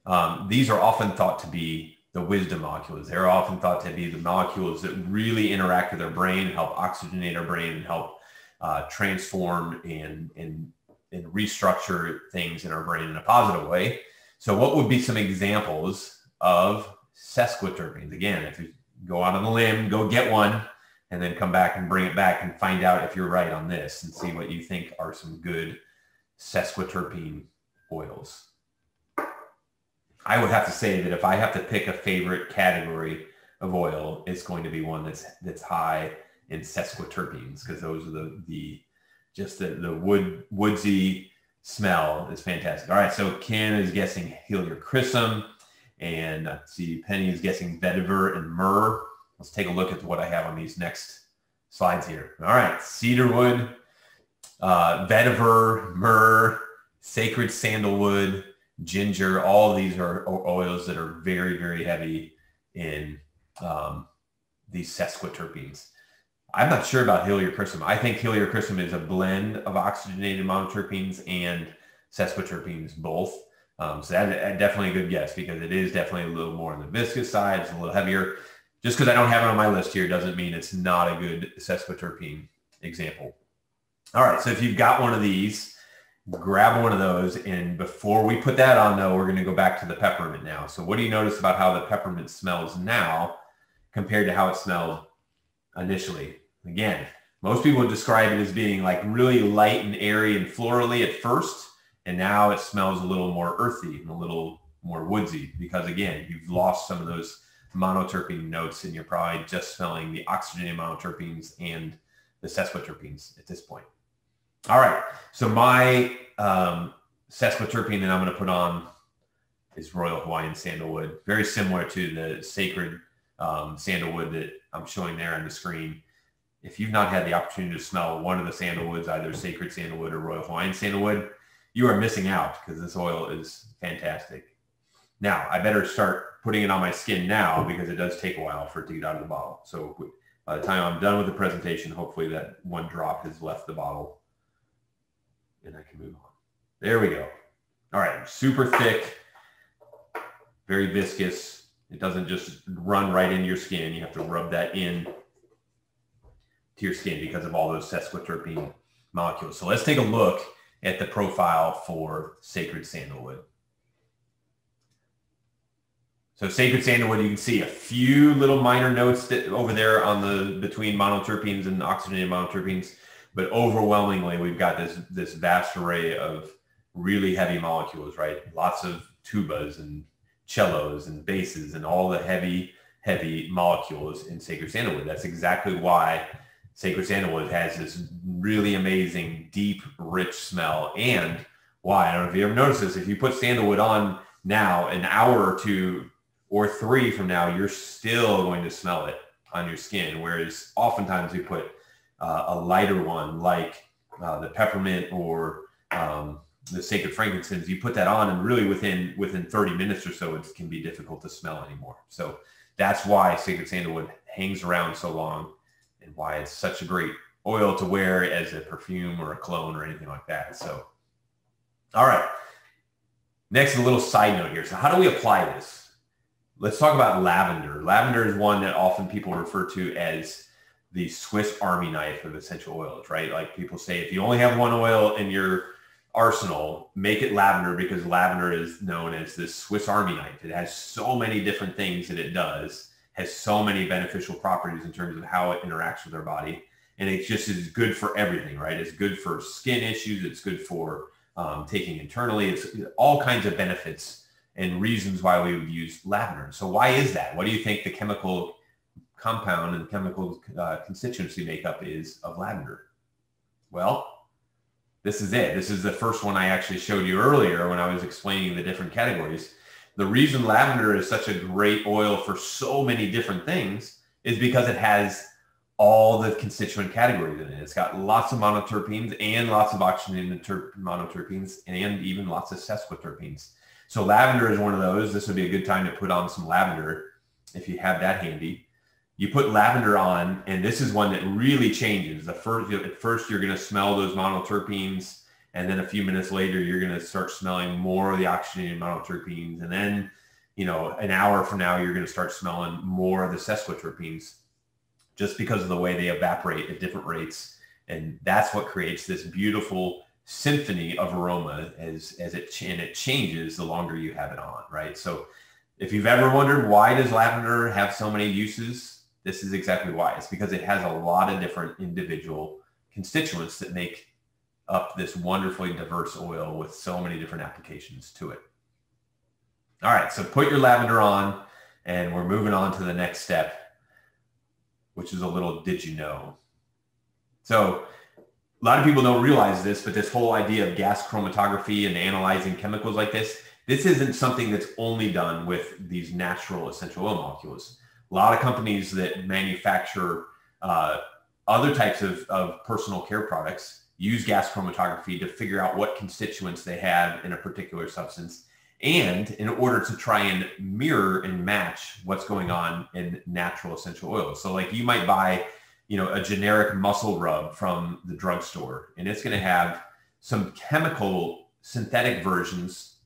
Um, these are often thought to be the wisdom molecules. They're often thought to be the molecules that really interact with our brain, help oxygenate our brain, and help uh, transform and, and, and restructure things in our brain in a positive way. So what would be some examples of sesquiterpenes? Again, if you go out on the limb, go get one and then come back and bring it back and find out if you're right on this and see what you think are some good sesquiterpene oils. I would have to say that if I have to pick a favorite category of oil, it's going to be one that's that's high in sesquiterpenes because those are the the just the, the wood woodsy smell is fantastic. All right, so Ken is guessing Helichrysum, and I see Penny is guessing vetiver and myrrh. Let's take a look at what I have on these next slides here. All right, cedarwood, uh, vetiver, myrrh, sacred sandalwood, ginger. All these are oils that are very, very heavy in um, these sesquiterpenes. I'm not sure about Helichrysum. I think Helichrysum is a blend of oxygenated monoterpenes and sesquiterpenes both. Um, so that, that, definitely a good guess because it is definitely a little more on the viscous side. It's a little heavier just because I don't have it on my list here doesn't mean it's not a good sesquiterpene example. All right, so if you've got one of these, grab one of those. And before we put that on though, we're going to go back to the peppermint now. So what do you notice about how the peppermint smells now compared to how it smelled initially? Again, most people would describe it as being like really light and airy and florally at first. And now it smells a little more earthy and a little more woodsy because again, you've lost some of those monoterpene notes and you're probably just smelling the oxygenated monoterpenes and the sesquiterpenes at this point. All right. So my um, sesquiterpene that I'm going to put on is Royal Hawaiian Sandalwood. Very similar to the sacred um, sandalwood that I'm showing there on the screen. If you've not had the opportunity to smell one of the sandalwoods, either sacred sandalwood or Royal Hawaiian sandalwood, you are missing out because this oil is fantastic. Now, I better start putting it on my skin now because it does take a while for it to get out of the bottle. So by the time I'm done with the presentation, hopefully that one drop has left the bottle and I can move on. There we go. All right, super thick, very viscous. It doesn't just run right into your skin. You have to rub that in to your skin because of all those sesquiterpene molecules. So let's take a look at the profile for sacred sandalwood. So sacred sandalwood, you can see a few little minor notes that over there on the between monoterpenes and oxygenated monoterpenes, but overwhelmingly we've got this this vast array of really heavy molecules, right? Lots of tubas and cellos and basses and all the heavy, heavy molecules in sacred sandalwood. That's exactly why sacred sandalwood has this really amazing, deep, rich smell. And why? I don't know if you ever noticed this. If you put sandalwood on now, an hour or two or three from now, you're still going to smell it on your skin. Whereas oftentimes we put uh, a lighter one like uh, the peppermint or um, the sacred frankincense, you put that on and really within within 30 minutes or so, it can be difficult to smell anymore. So that's why sacred sandalwood hangs around so long and why it's such a great oil to wear as a perfume or a cologne or anything like that. So, all right. Next, a little side note here. So how do we apply this? Let's talk about lavender. Lavender is one that often people refer to as the Swiss Army knife of essential oils, right? Like people say, if you only have one oil in your arsenal, make it lavender because lavender is known as the Swiss Army knife. It has so many different things that it does, has so many beneficial properties in terms of how it interacts with our body. And it just is good for everything, right? It's good for skin issues. It's good for um, taking internally. It's all kinds of benefits and reasons why we would use lavender. So why is that? What do you think the chemical compound and chemical uh, constituency makeup is of lavender? Well, this is it. This is the first one I actually showed you earlier when I was explaining the different categories. The reason lavender is such a great oil for so many different things is because it has all the constituent categories in it. It's got lots of monoterpenes and lots of oxygenated monoterpenes and even lots of sesquiterpenes. So lavender is one of those. This would be a good time to put on some lavender if you have that handy. You put lavender on, and this is one that really changes. The first, at first, you're going to smell those monoterpenes, and then a few minutes later, you're going to start smelling more of the oxygenated monoterpenes, and then, you know, an hour from now, you're going to start smelling more of the sesquiterpenes, just because of the way they evaporate at different rates, and that's what creates this beautiful symphony of aroma as as it and it changes the longer you have it on, right? So if you've ever wondered why does lavender have so many uses, this is exactly why. It's because it has a lot of different individual constituents that make up this wonderfully diverse oil with so many different applications to it. All right, so put your lavender on and we're moving on to the next step, which is a little did you know. So a lot of people don't realize this, but this whole idea of gas chromatography and analyzing chemicals like this, this isn't something that's only done with these natural essential oil molecules a lot of companies that manufacture uh, other types of, of personal care products use gas chromatography to figure out what constituents they have in a particular substance and in order to try and mirror and match what's going on in natural essential oils. So like you might buy, you know, a generic muscle rub from the drugstore and it's going to have some chemical synthetic versions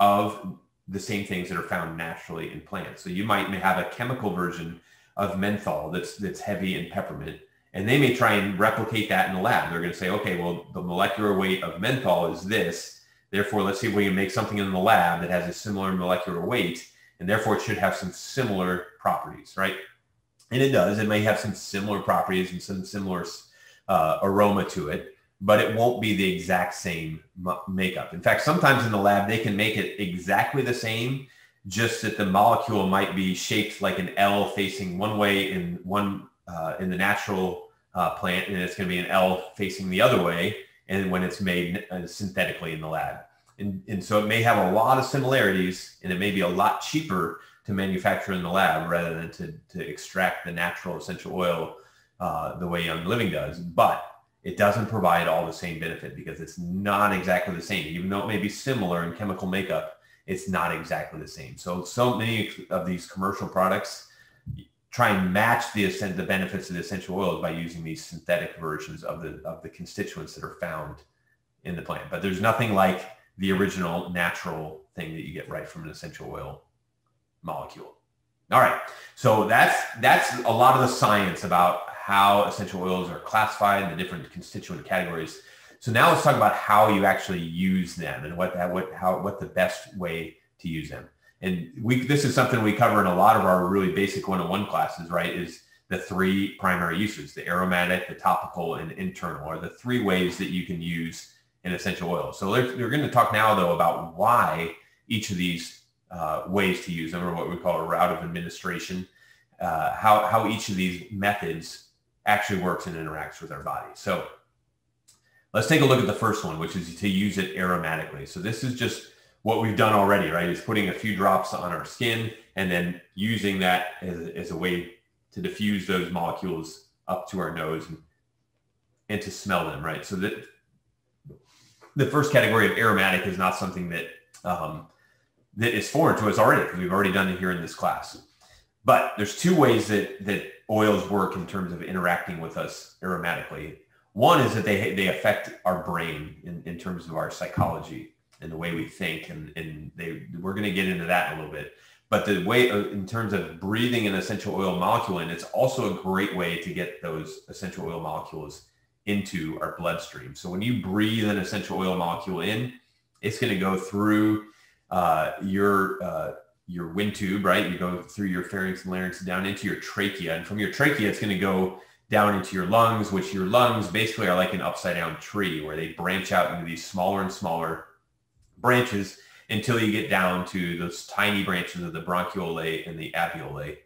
of the same things that are found naturally in plants. So you might have a chemical version of menthol that's that's heavy in peppermint, and they may try and replicate that in the lab. They're going to say, okay, well, the molecular weight of menthol is this. Therefore, let's see if we can make something in the lab that has a similar molecular weight, and therefore it should have some similar properties, right? And it does. It may have some similar properties and some similar uh, aroma to it but it won't be the exact same makeup. In fact, sometimes in the lab, they can make it exactly the same, just that the molecule might be shaped like an L facing one way in one uh, in the natural uh, plant, and it's going to be an L facing the other way, and when it's made uh, synthetically in the lab. And, and so it may have a lot of similarities, and it may be a lot cheaper to manufacture in the lab rather than to, to extract the natural essential oil uh, the way Young Living does. But it doesn't provide all the same benefit because it's not exactly the same. Even though it may be similar in chemical makeup, it's not exactly the same. So, so many of these commercial products try and match the the benefits of the essential oils by using these synthetic versions of the of the constituents that are found in the plant. But there's nothing like the original natural thing that you get right from an essential oil molecule. All right. So that's that's a lot of the science about how essential oils are classified, the different constituent categories. So now let's talk about how you actually use them and what that what how what the best way to use them. And we this is something we cover in a lot of our really basic 101 classes, right? Is the three primary uses, the aromatic, the topical, and internal are the three ways that you can use an essential oil. So we're going to talk now though about why each of these uh, ways to use them or what we call a route of administration, uh, how, how each of these methods actually works and interacts with our body. So let's take a look at the first one, which is to use it aromatically. So this is just what we've done already, right? Is putting a few drops on our skin and then using that as, as a way to diffuse those molecules up to our nose and, and to smell them, right? So that the first category of aromatic is not something that um, that is foreign to us already because we've already done it here in this class. But there's two ways that that oils work in terms of interacting with us aromatically. One is that they they affect our brain in, in terms of our psychology and the way we think, and and they we're going to get into that in a little bit. But the way uh, in terms of breathing an essential oil molecule in, it's also a great way to get those essential oil molecules into our bloodstream. So when you breathe an essential oil molecule in, it's going to go through uh, your uh, your wind tube, right? You go through your pharynx and larynx down into your trachea, and from your trachea, it's going to go down into your lungs, which your lungs basically are like an upside down tree where they branch out into these smaller and smaller branches until you get down to those tiny branches of the bronchiolae and the alveoli.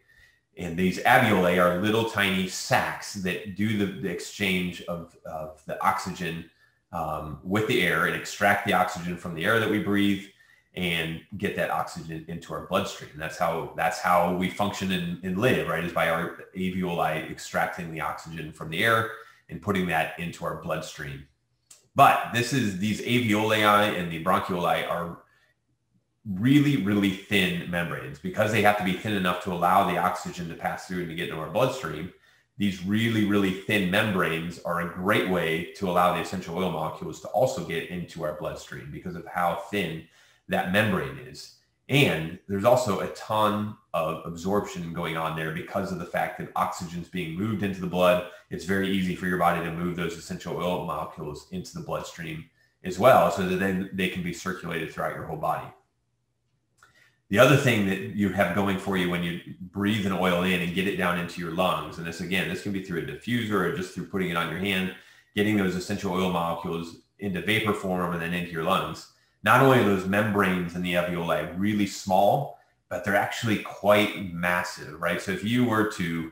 And these alveoli are little tiny sacs that do the, the exchange of, of the oxygen um, with the air and extract the oxygen from the air that we breathe and get that oxygen into our bloodstream. That's how that's how we function and, and live, right? Is by our alveoli extracting the oxygen from the air and putting that into our bloodstream. But this is these alveoli and the bronchioli are really, really thin membranes because they have to be thin enough to allow the oxygen to pass through and to get into our bloodstream. These really, really thin membranes are a great way to allow the essential oil molecules to also get into our bloodstream because of how thin that membrane is. And there's also a ton of absorption going on there because of the fact that oxygen is being moved into the blood. It's very easy for your body to move those essential oil molecules into the bloodstream as well so that then they can be circulated throughout your whole body. The other thing that you have going for you when you breathe an oil in and get it down into your lungs, and this again, this can be through a diffuser or just through putting it on your hand, getting those essential oil molecules into vapor form and then into your lungs. Not only are those membranes in the alveoli really small, but they're actually quite massive, right? So if you were to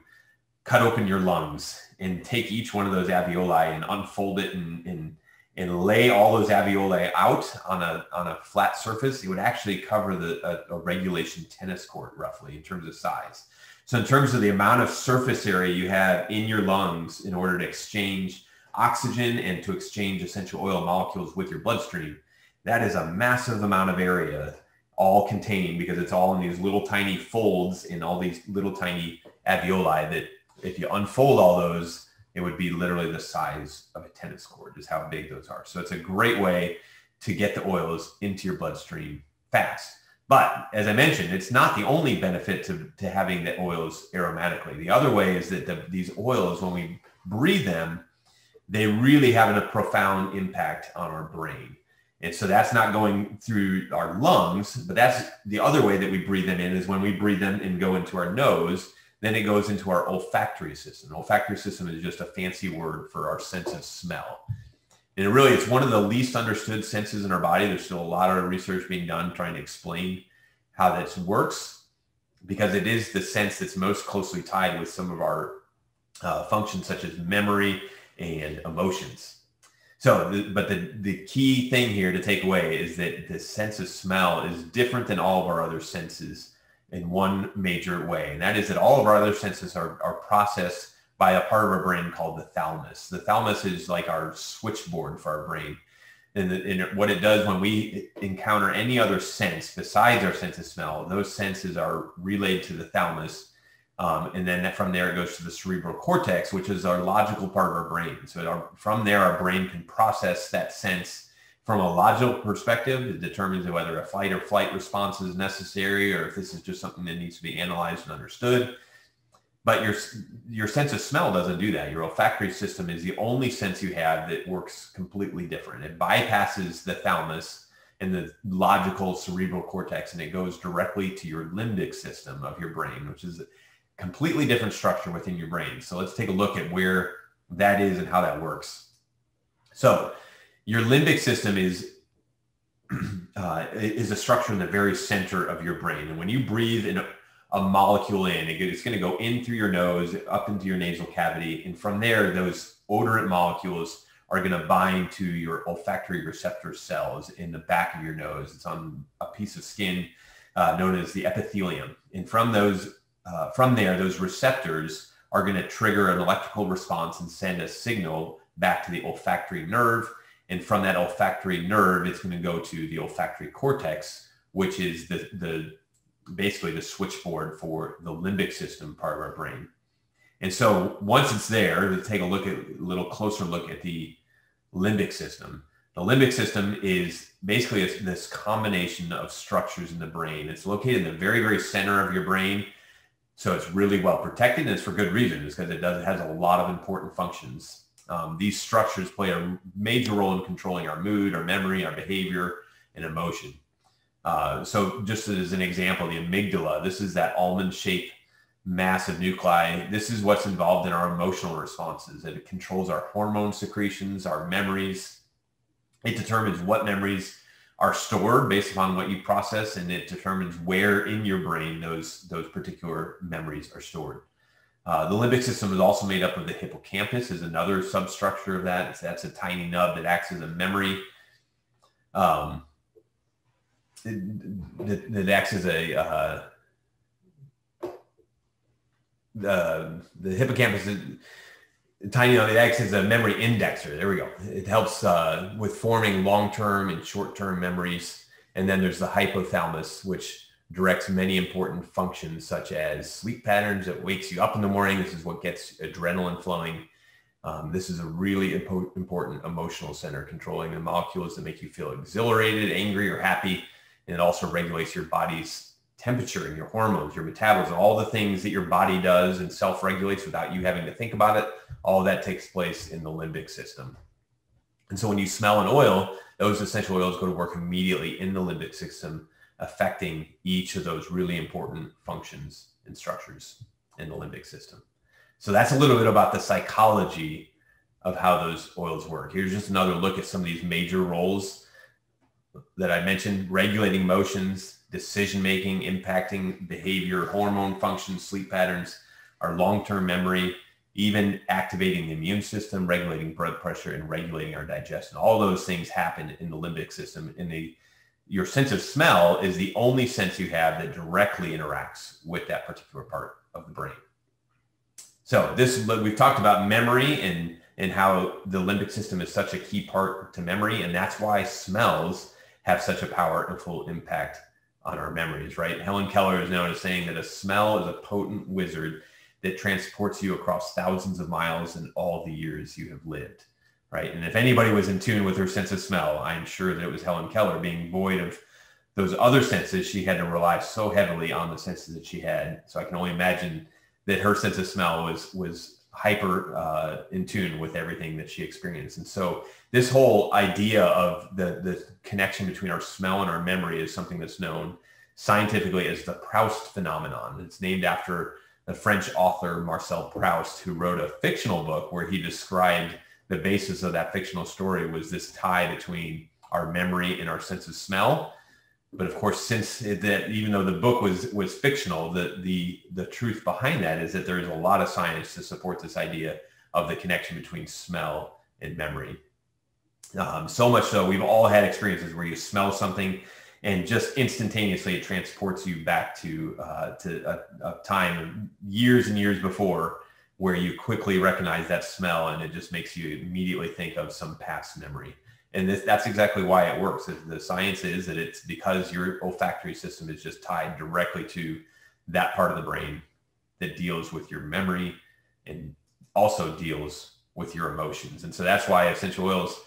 cut open your lungs and take each one of those alveoli and unfold it and, and and lay all those alveoli out on a, on a flat surface, it would actually cover the, a, a, regulation tennis court roughly in terms of size. So in terms of the amount of surface area you have in your lungs in order to exchange oxygen and to exchange essential oil molecules with your bloodstream, that is a massive amount of area all contained because it's all in these little tiny folds in all these little tiny alveoli that if you unfold all those, it would be literally the size of a tennis court is how big those are. So it's a great way to get the oils into your bloodstream fast. But as I mentioned, it's not the only benefit to, to having the oils aromatically. The other way is that the, these oils, when we breathe them, they really have a profound impact on our brain. And so that's not going through our lungs, but that's the other way that we breathe them in is when we breathe them and go into our nose then it goes into our olfactory system. olfactory system is just a fancy word for our sense of smell. And really, it's one of the least understood senses in our body. There's still a lot of research being done trying to explain how this works because it is the sense that's most closely tied with some of our uh, functions such as memory and emotions. So, but the, the key thing here to take away is that the sense of smell is different than all of our other senses in one major way, and that is that all of our other senses are, are processed by a part of our brain called the thalamus. The thalamus is like our switchboard for our brain. And, the, and what it does when we encounter any other sense besides our sense of smell, those senses are relayed to the thalamus. Um, and then from there, it goes to the cerebral cortex, which is our logical part of our brain. So our, from there, our brain can process that sense from a logical perspective, it determines whether a fight or flight response is necessary or if this is just something that needs to be analyzed and understood. But your, your sense of smell doesn't do that. Your olfactory system is the only sense you have that works completely different. It bypasses the thalamus and the logical cerebral cortex and it goes directly to your limbic system of your brain, which is completely different structure within your brain. So let's take a look at where that is and how that works. So your limbic system is uh, is a structure in the very center of your brain. And when you breathe in a, a molecule in, it's going to go in through your nose, up into your nasal cavity. And from there, those odorant molecules are going to bind to your olfactory receptor cells in the back of your nose. It's on a piece of skin uh, known as the epithelium. And from those, uh, from there, those receptors are going to trigger an electrical response and send a signal back to the olfactory nerve. And from that olfactory nerve, it's going to go to the olfactory cortex, which is the, the basically the switchboard for the limbic system part of our brain. And so once it's there, to take a look at a little closer look at the limbic system. The limbic system is basically this combination of structures in the brain. It's located in the very, very center of your brain. So it's really well protected and it's for good reason. It's because it does it has a lot of important functions. Um, these structures play a major role in controlling our mood, our memory, our behavior, and emotion. Uh, so just as an example, the amygdala, this is that almond shaped mass of nuclei. This is what's involved in our emotional responses. It controls our hormone secretions, our memories. It determines what memories are stored based upon what you process, and it determines where in your brain those, those particular memories are stored. Uh, the limbic system is also made up of the hippocampus is another substructure of that. That's a tiny nub that acts as a memory. Um, that, acts as a uh, the the hippocampus is tiny on the X is a memory indexer. There we go. It helps uh, with forming long-term and short-term memories. And then there's the hypothalamus, which directs many important functions such as sleep patterns. It wakes you up in the morning. This is what gets adrenaline flowing. Um, this is a really impo- important emotional center, controlling the molecules that make you feel exhilarated, angry, or happy. And it also regulates your body's temperature and your hormones, your metabolism, all the things that your body does and self-regulates without you having to think about it, all that takes place in the limbic system. And so when you smell an oil, those essential oils go to work immediately in the limbic system, affecting each of those really important functions and structures in the limbic system. So that's a little bit about the psychology of how those oils work. Here's just another look at some of these major roles that I mentioned, regulating motions, decision making, impacting behavior, hormone function, sleep patterns, our long-term memory, even activating the immune system, regulating blood pressure, and regulating our digestion. All those things happen in the limbic system. In the your sense of smell is the only sense you have that directly interacts with that particular part of the brain. So this we've talked about memory and and how the limbic system is such a key part to memory, and that's why smells have such a powerful impact on our memories, right? Helen Keller is known as saying that a smell is a potent wizard that transports you across thousands of miles in all the years you have lived, right? And if anybody was in tune with her sense of smell, I'm sure that it was Helen Keller being void of those other senses. She had to rely so heavily on the senses that she had. So I can only imagine that her sense of smell was was hyper uh, in tune with everything that she experienced. And so this whole idea of the, the connection between our smell and our memory is something that's known scientifically as the Proust phenomenon. It's named after the French author Marcel Proust, who wrote a fictional book where he described the basis of that fictional story was this tie between our memory and our sense of smell. But of course, since it, that even though the book was was fictional, the the the truth behind that is that there is a lot of science to support this idea of the connection between smell and memory. Um, so much so, we've all had experiences where you smell something and just instantaneously it transports you back to uh, to a, a, time years and years before where you quickly recognize that smell and it just makes you immediately think of some past memory. And this, that's exactly why it works. The science is that it's because your olfactory system is just tied directly to that part of the brain that deals with your memory and also deals with your emotions. And so that's why essential oils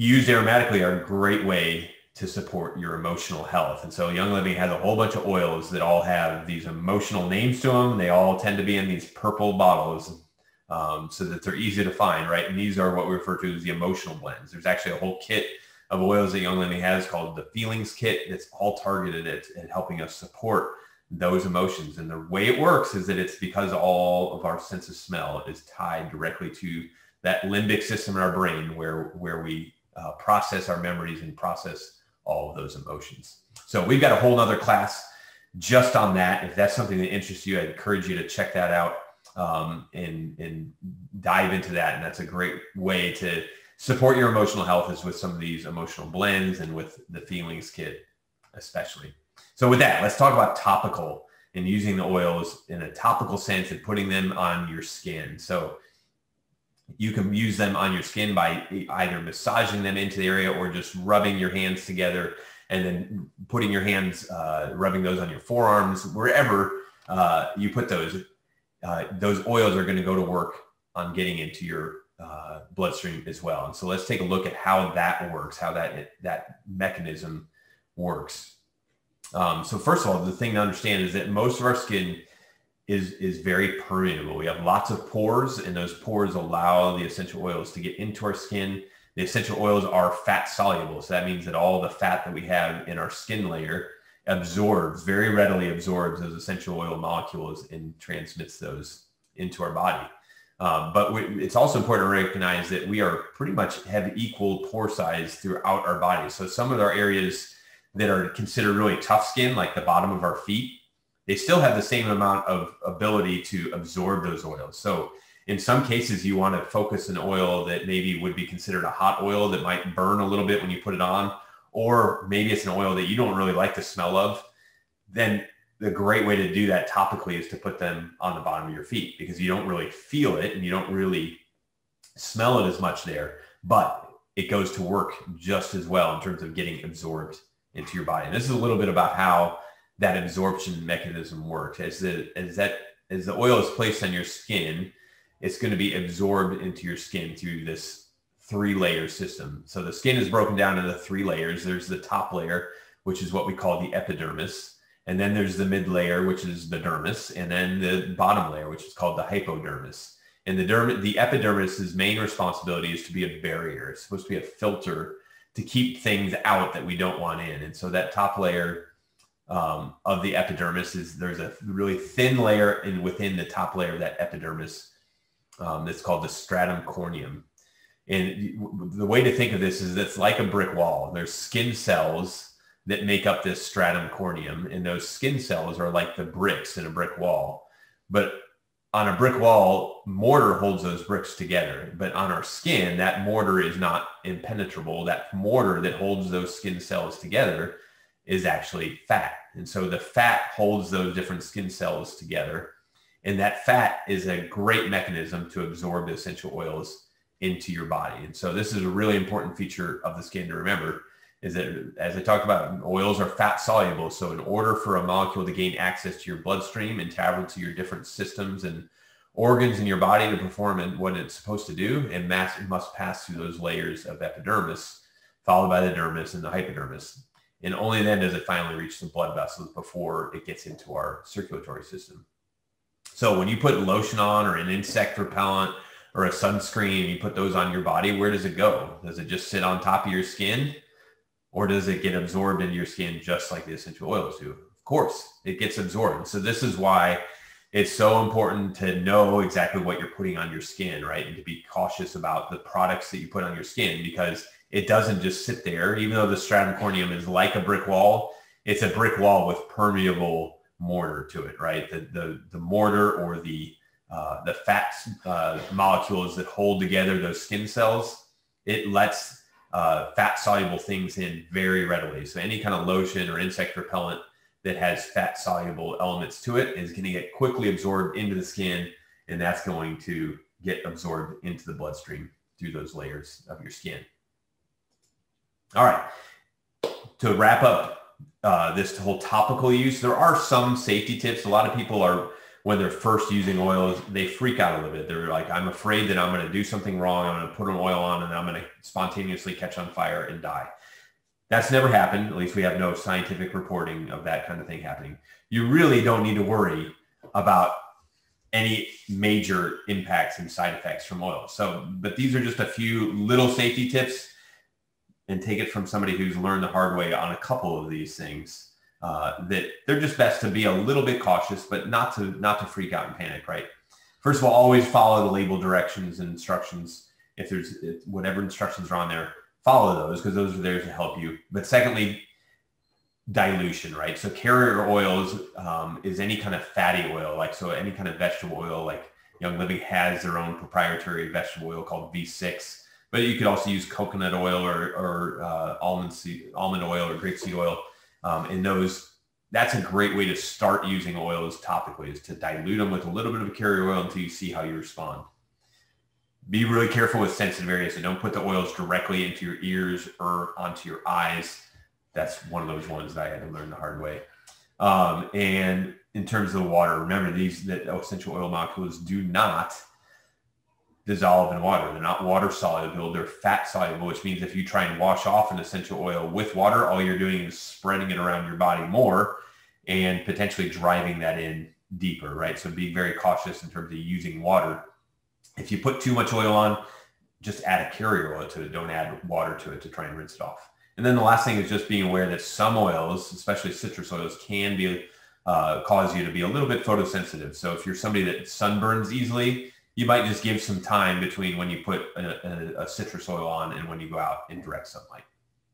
used aromatically are a great way to support your emotional health. And so Young Living has a whole bunch of oils that all have these emotional names to them. They all tend to be in these purple bottles um, so that they're easy to find, right? And these are what we refer to as the emotional blends. There's actually a whole kit of oils that Young Living has called the Feelings Kit that's all targeted at, at helping us support those emotions. And the way it works is that it's because all of our sense of smell is tied directly to that limbic system in our brain where, where we uh, process our memories and process all of those emotions. So we've got a whole nother class just on that. If that's something that interests you, I encourage you to check that out um, and, and dive into that. And that's a great way to support your emotional health is with some of these emotional blends and with the feelings kit, especially. So with that, let's talk about topical and using the oils in a topical sense and putting them on your skin. So you can use them on your skin by either massaging them into the area or just rubbing your hands together and then putting your hands, uh, rubbing those on your forearms, wherever uh, you put those. Uh, those oils are going to go to work on getting into your uh, bloodstream as well. And so let's take a look at how that works, how that that mechanism works. Um, so first of all, the thing to understand is that most of our skin is is very permeable. We have lots of pores, and those pores allow the essential oils to get into our skin. The essential oils are fat soluble, so that means that all the fat that we have in our skin layer absorbs very readily absorbs those essential oil molecules and transmits those into our body. Um, but we, it's also important to recognize that we are pretty much have equal pore size throughout our body. So some of our areas that are considered really tough skin, like the bottom of our feet, they still have the same amount of ability to absorb those oils. So in some cases, you want to focus an oil that maybe would be considered a hot oil that might burn a little bit when you put it on, or maybe it's an oil that you don't really like the smell of. Then the great way to do that topically is to put them on the bottom of your feet because you don't really feel it and you don't really smell it as much there, but it goes to work just as well in terms of getting absorbed into your body. And this is a little bit about how that absorption mechanism works. As the as that as the oil is placed on your skin, it's going to be absorbed into your skin through this three layer system. So the skin is broken down into three layers. There's the top layer, which is what we call the epidermis. And then there's the mid layer, which is the dermis, and then the bottom layer, which is called the hypodermis. And the derm, the epidermis's main responsibility is to be a barrier. It's supposed to be a filter to keep things out that we don't want in. And so that top layer um, of the epidermis is there's a really thin layer and within the top layer of that epidermis um, that's called the stratum corneum. And the way to think of this is it's like a brick wall. There's skin cells that make up this stratum corneum, and those skin cells are like the bricks in a brick wall. But on a brick wall, mortar holds those bricks together. But on our skin, that mortar is not impenetrable. That mortar that holds those skin cells together is actually fat. And so the fat holds those different skin cells together. And that fat is a great mechanism to absorb the essential oils into your body. And so this is a really important feature of the skin to remember is that as I talked about, oils are fat soluble. So in order for a molecule to gain access to your bloodstream and travel to your different systems and organs in your body to perform and what it's supposed to do, it, must pass through those layers of epidermis, followed by the dermis and the hypodermis. And only then does it finally reach the blood vessels before it gets into our circulatory system. So when you put lotion on or an insect repellent or a sunscreen, you put those on your body, where does it go? Does it just sit on top of your skin? Or does it get absorbed into your skin just like the essential oils do? Of course, it gets absorbed. So this is why it's so important to know exactly what you're putting on your skin, right? And to be cautious about the products that you put on your skin because it doesn't just sit there. Even though the stratum corneum is like a brick wall, it's a brick wall with permeable mortar to it, right? The the, the mortar or the uh, the fat uh, molecules that hold together those skin cells, it lets uh, fat soluble things in very readily. So any kind of lotion or insect repellent that has fat soluble elements to it is going to get quickly absorbed into the skin, and that's going to get absorbed into the bloodstream through those layers of your skin. All right. To wrap up uh, this whole topical use, there are some safety tips. A lot of people are, when they're first using oils, they freak out a little bit. They're like, I'm afraid that I'm going to do something wrong. I'm going to put an oil on and I'm going to spontaneously catch on fire and die. That's never happened. At least we have no scientific reporting of that kind of thing happening. You really don't need to worry about any major impacts and side effects from oil. So, but these are just a few little safety tips and take it from somebody who's learned the hard way on a couple of these things uh, that they're just best to be a little bit cautious, but not to not to freak out and panic. Right. First of all, always follow the label directions and instructions. If there's if whatever instructions are on there, follow those because those are there to help you. But secondly, dilution, right? So carrier oils um, is any kind of fatty oil, like so any kind of vegetable oil, like Young Living has their own proprietary vegetable oil called V6. But you could also use coconut oil or, or uh, almond seed, almond oil or grapeseed oil. Um, and those, that's a great way to start using oils topically is to dilute them with a little bit of carrier oil until you see how you respond. Be really careful with sensitive areas. So don't put the oils directly into your ears or onto your eyes. That's one of those ones that I had to learn the hard way. Um, and in terms of the water, remember these the essential oil molecules do not dissolve in water. They're not water soluble. They're fat soluble, which means if you try and wash off an essential oil with water, all you're doing is spreading it around your body more and potentially driving that in deeper, right? So be very cautious in terms of using water. If you put too much oil on, just add a carrier oil to it. Don't add water to it to try and rinse it off. And then the last thing is just being aware that some oils, especially citrus oils, can be uh, cause you to be a little bit photosensitive. So if you're somebody that sunburns easily, you might just give some time between when you put a, a, a, citrus oil on and when you go out in direct sunlight.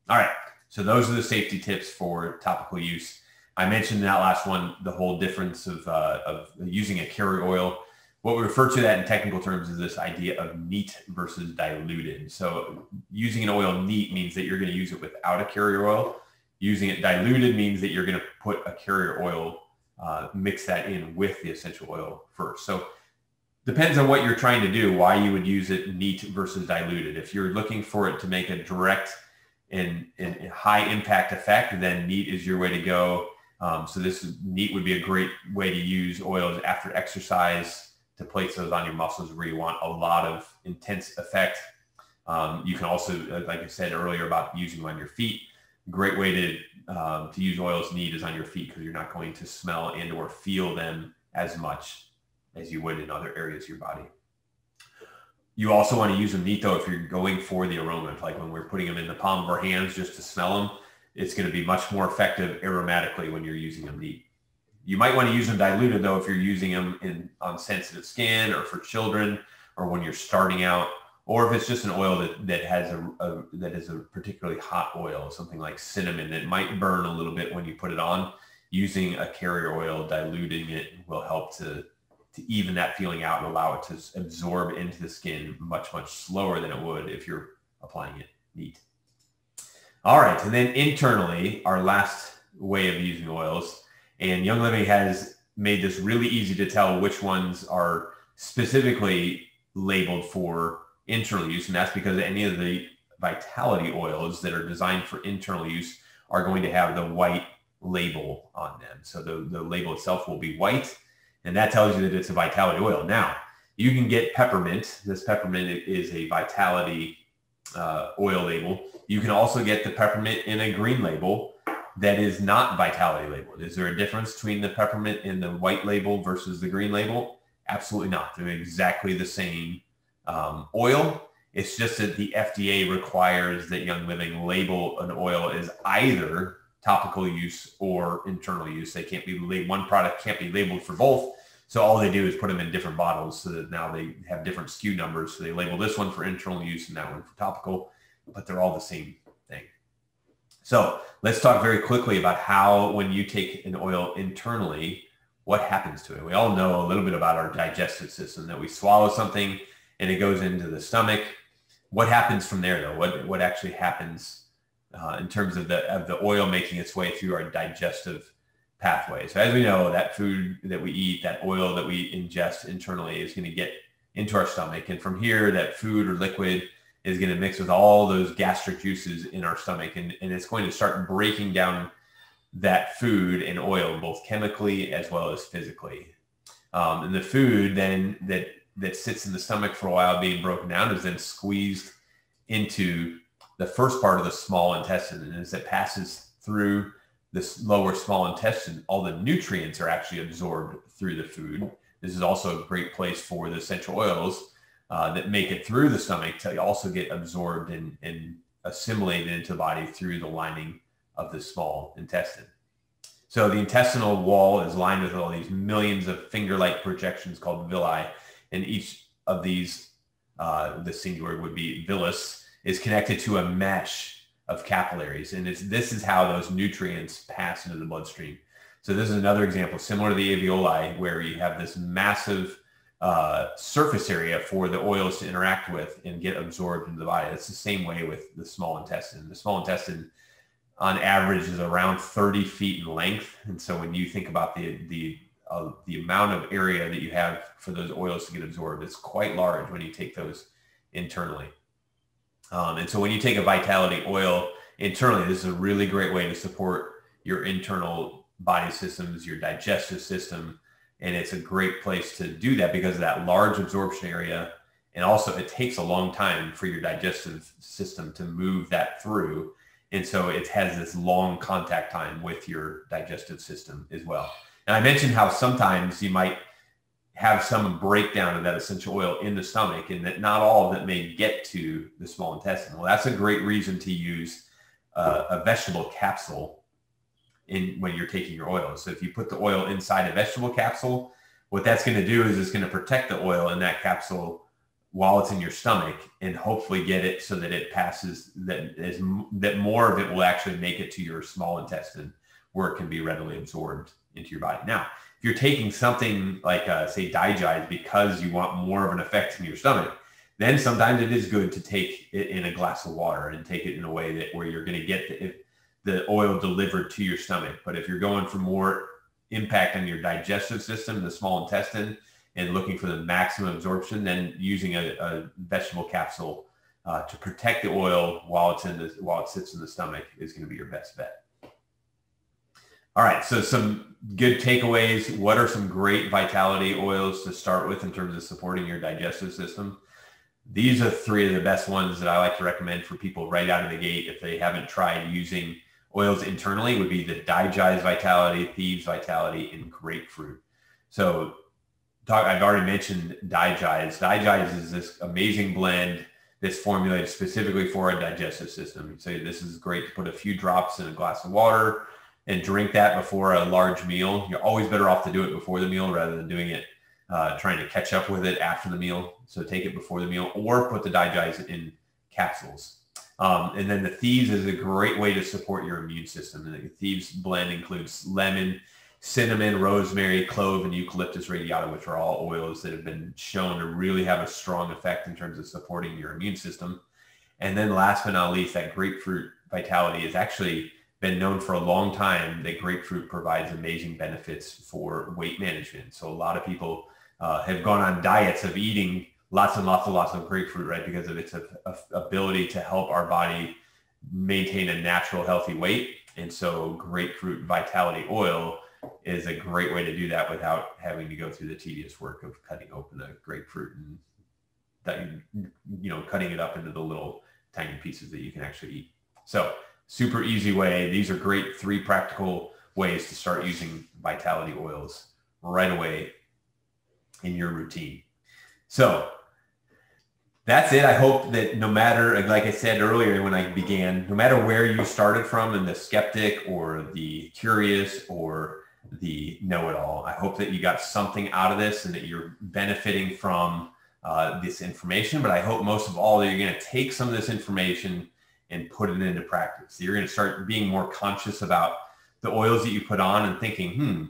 All right, so those are the safety tips for topical use. I mentioned in that last one the whole difference of, uh, of using a carrier oil. What we refer to that in technical terms is this idea of neat versus diluted. So using an oil neat means that you're going to use it without a carrier oil. Using it diluted means that you're going to put a carrier oil, uh, mix that in with the essential oil first. So depends on what you're trying to do, why you would use it neat versus diluted. If you're looking for it to make a direct and, and high impact effect, then neat is your way to go. Um, so this is, neat would be a great way to use oils after exercise to place those on your muscles where you want a lot of intense effect. Um, you can also, uh, like I said earlier about using them on your feet, great way to um, to use oils neat is on your feet because you're not going to smell and or feel them as much as you would in other areas of your body. You also want to use them neat though if you're going for the aroma. Like when we're putting them in the palm of our hands just to smell them, it's going to be much more effective aromatically when you're using them neat. You might want to use them diluted though if you're using them in on sensitive skin or for children or when you're starting out or if it's just an oil that, that has a, a, that is a particularly hot oil, something like cinnamon that might burn a little bit when you put it on, using a carrier oil, diluting it will help to to even that feeling out and allow it to absorb into the skin much, much slower than it would if you're applying it neat. All right. And then internally, our last way of using oils and Young Living has made this really easy to tell which ones are specifically labeled for internal use. And that's because any of the vitality oils that are designed for internal use are going to have the white label on them. So the, the label itself will be white and that tells you that it's a vitality oil. Now, you can get peppermint. This peppermint is a vitality uh, oil label. You can also get the peppermint in a green label that is not vitality labeled. Is there a difference between the peppermint in the white label versus the green label? Absolutely not. They're exactly the same um, oil. It's just that the FDA requires that Young Living label an oil as either topical use or internal use. They can't be one product can't be labeled for both. So all they do is put them in different bottles so that now they have different SKU numbers. So they label this one for internal use and that one for topical, but they're all the same thing. So let's talk very quickly about how when you take an oil internally, what happens to it. We all know a little bit about our digestive system that we swallow something and it goes into the stomach. What happens from there though? What, what actually happens uh, in terms of the, of the oil making its way through our digestive pathway. So as we know, that food that we eat, that oil that we ingest internally is going to get into our stomach. And from here, that food or liquid is going to mix with all those gastric juices in our stomach. And, and it's going to start breaking down that food and oil, both chemically as well as physically. Um, and the food then that, that sits in the stomach for a while being broken down is then squeezed into the first part of the small intestine. And as it passes through this lower small intestine, all the nutrients are actually absorbed through the food. This is also a great place for the essential oils uh, that make it through the stomach to also get absorbed and, and assimilated into the body through the lining of the small intestine. So the intestinal wall is lined with all these millions of finger-like projections called villi, and each of these, uh, the singular would be villus, is connected to a mesh of capillaries. And it's, this is how those nutrients pass into the bloodstream. So this is another example similar to the alveoli where you have this massive uh, surface area for the oils to interact with and get absorbed into the body. It's the same way with the small intestine. The small intestine on average is around 30 feet in length. And so when you think about the, the, uh, the amount of area that you have for those oils to get absorbed, it's quite large when you take those internally. Um, and so when you take a vitality oil internally, this is a really great way to support your internal body systems, your digestive system, and it's a great place to do that because of that large absorption area. And also it takes a long time for your digestive system to move that through. And so it has this long contact time with your digestive system as well. And I mentioned how sometimes you might have some breakdown of that essential oil in the stomach and that not all of it may get to the small intestine. Well, that's a great reason to use uh, a vegetable capsule in when you're taking your oil. So if you put the oil inside a vegetable capsule, what that's going to do is it's going to protect the oil in that capsule while it's in your stomach and hopefully get it so that it passes that is that more of it will actually make it to your small intestine where it can be readily absorbed into your body. Now, you're taking something like uh, say DiGize because you want more of an effect in your stomach, then sometimes it is good to take it in a glass of water and take it in a way that where you're going to get the, the oil delivered to your stomach. But if you're going for more impact on your digestive system, the small intestine, and looking for the maximum absorption, then using a, a vegetable capsule uh, to protect the oil while it's in the while it sits in the stomach is going to be your best bet. All right, so some good takeaways. What are some great vitality oils to start with in terms of supporting your digestive system? These are three of the best ones that I like to recommend for people right out of the gate if they haven't tried using oils internally would be the DiGize Vitality, Thieves Vitality, and Grapefruit. So talk, I've already mentioned DiGize. DiGize is this amazing blend that's formulated specifically for a digestive system. So this is great to put a few drops in a glass of water and drink that before a large meal. You're always better off to do it before the meal rather than doing it uh, trying to catch up with it after the meal. So take it before the meal or put the DiGize in capsules. Um, and then the Thieves is a great way to support your immune system. And the Thieves blend includes lemon, cinnamon, rosemary, clove, and eucalyptus radiata, which are all oils that have been shown to really have a strong effect in terms of supporting your immune system. And then last but not least, that grapefruit vitality is actually been known for a long time that grapefruit provides amazing benefits for weight management. So a lot of people uh, have gone on diets of eating lots and lots and lots of grapefruit, right? Because of its a, a, ability to help our body maintain a natural healthy weight. And so grapefruit vitality oil is a great way to do that without having to go through the tedious work of cutting open a grapefruit and that, you know, cutting it up into the little tiny pieces that you can actually eat. So super easy way. These are great three practical ways to start using vitality oils right away in your routine. So that's it. I hope that no matter, like I said earlier when I began, no matter where you started from in the skeptic or the curious or the know-it-all, I hope that you got something out of this and that you're benefiting from uh, this information. But I hope most of all that you're going to take some of this information and put it into practice. You're going to start being more conscious about the oils that you put on and thinking, hmm,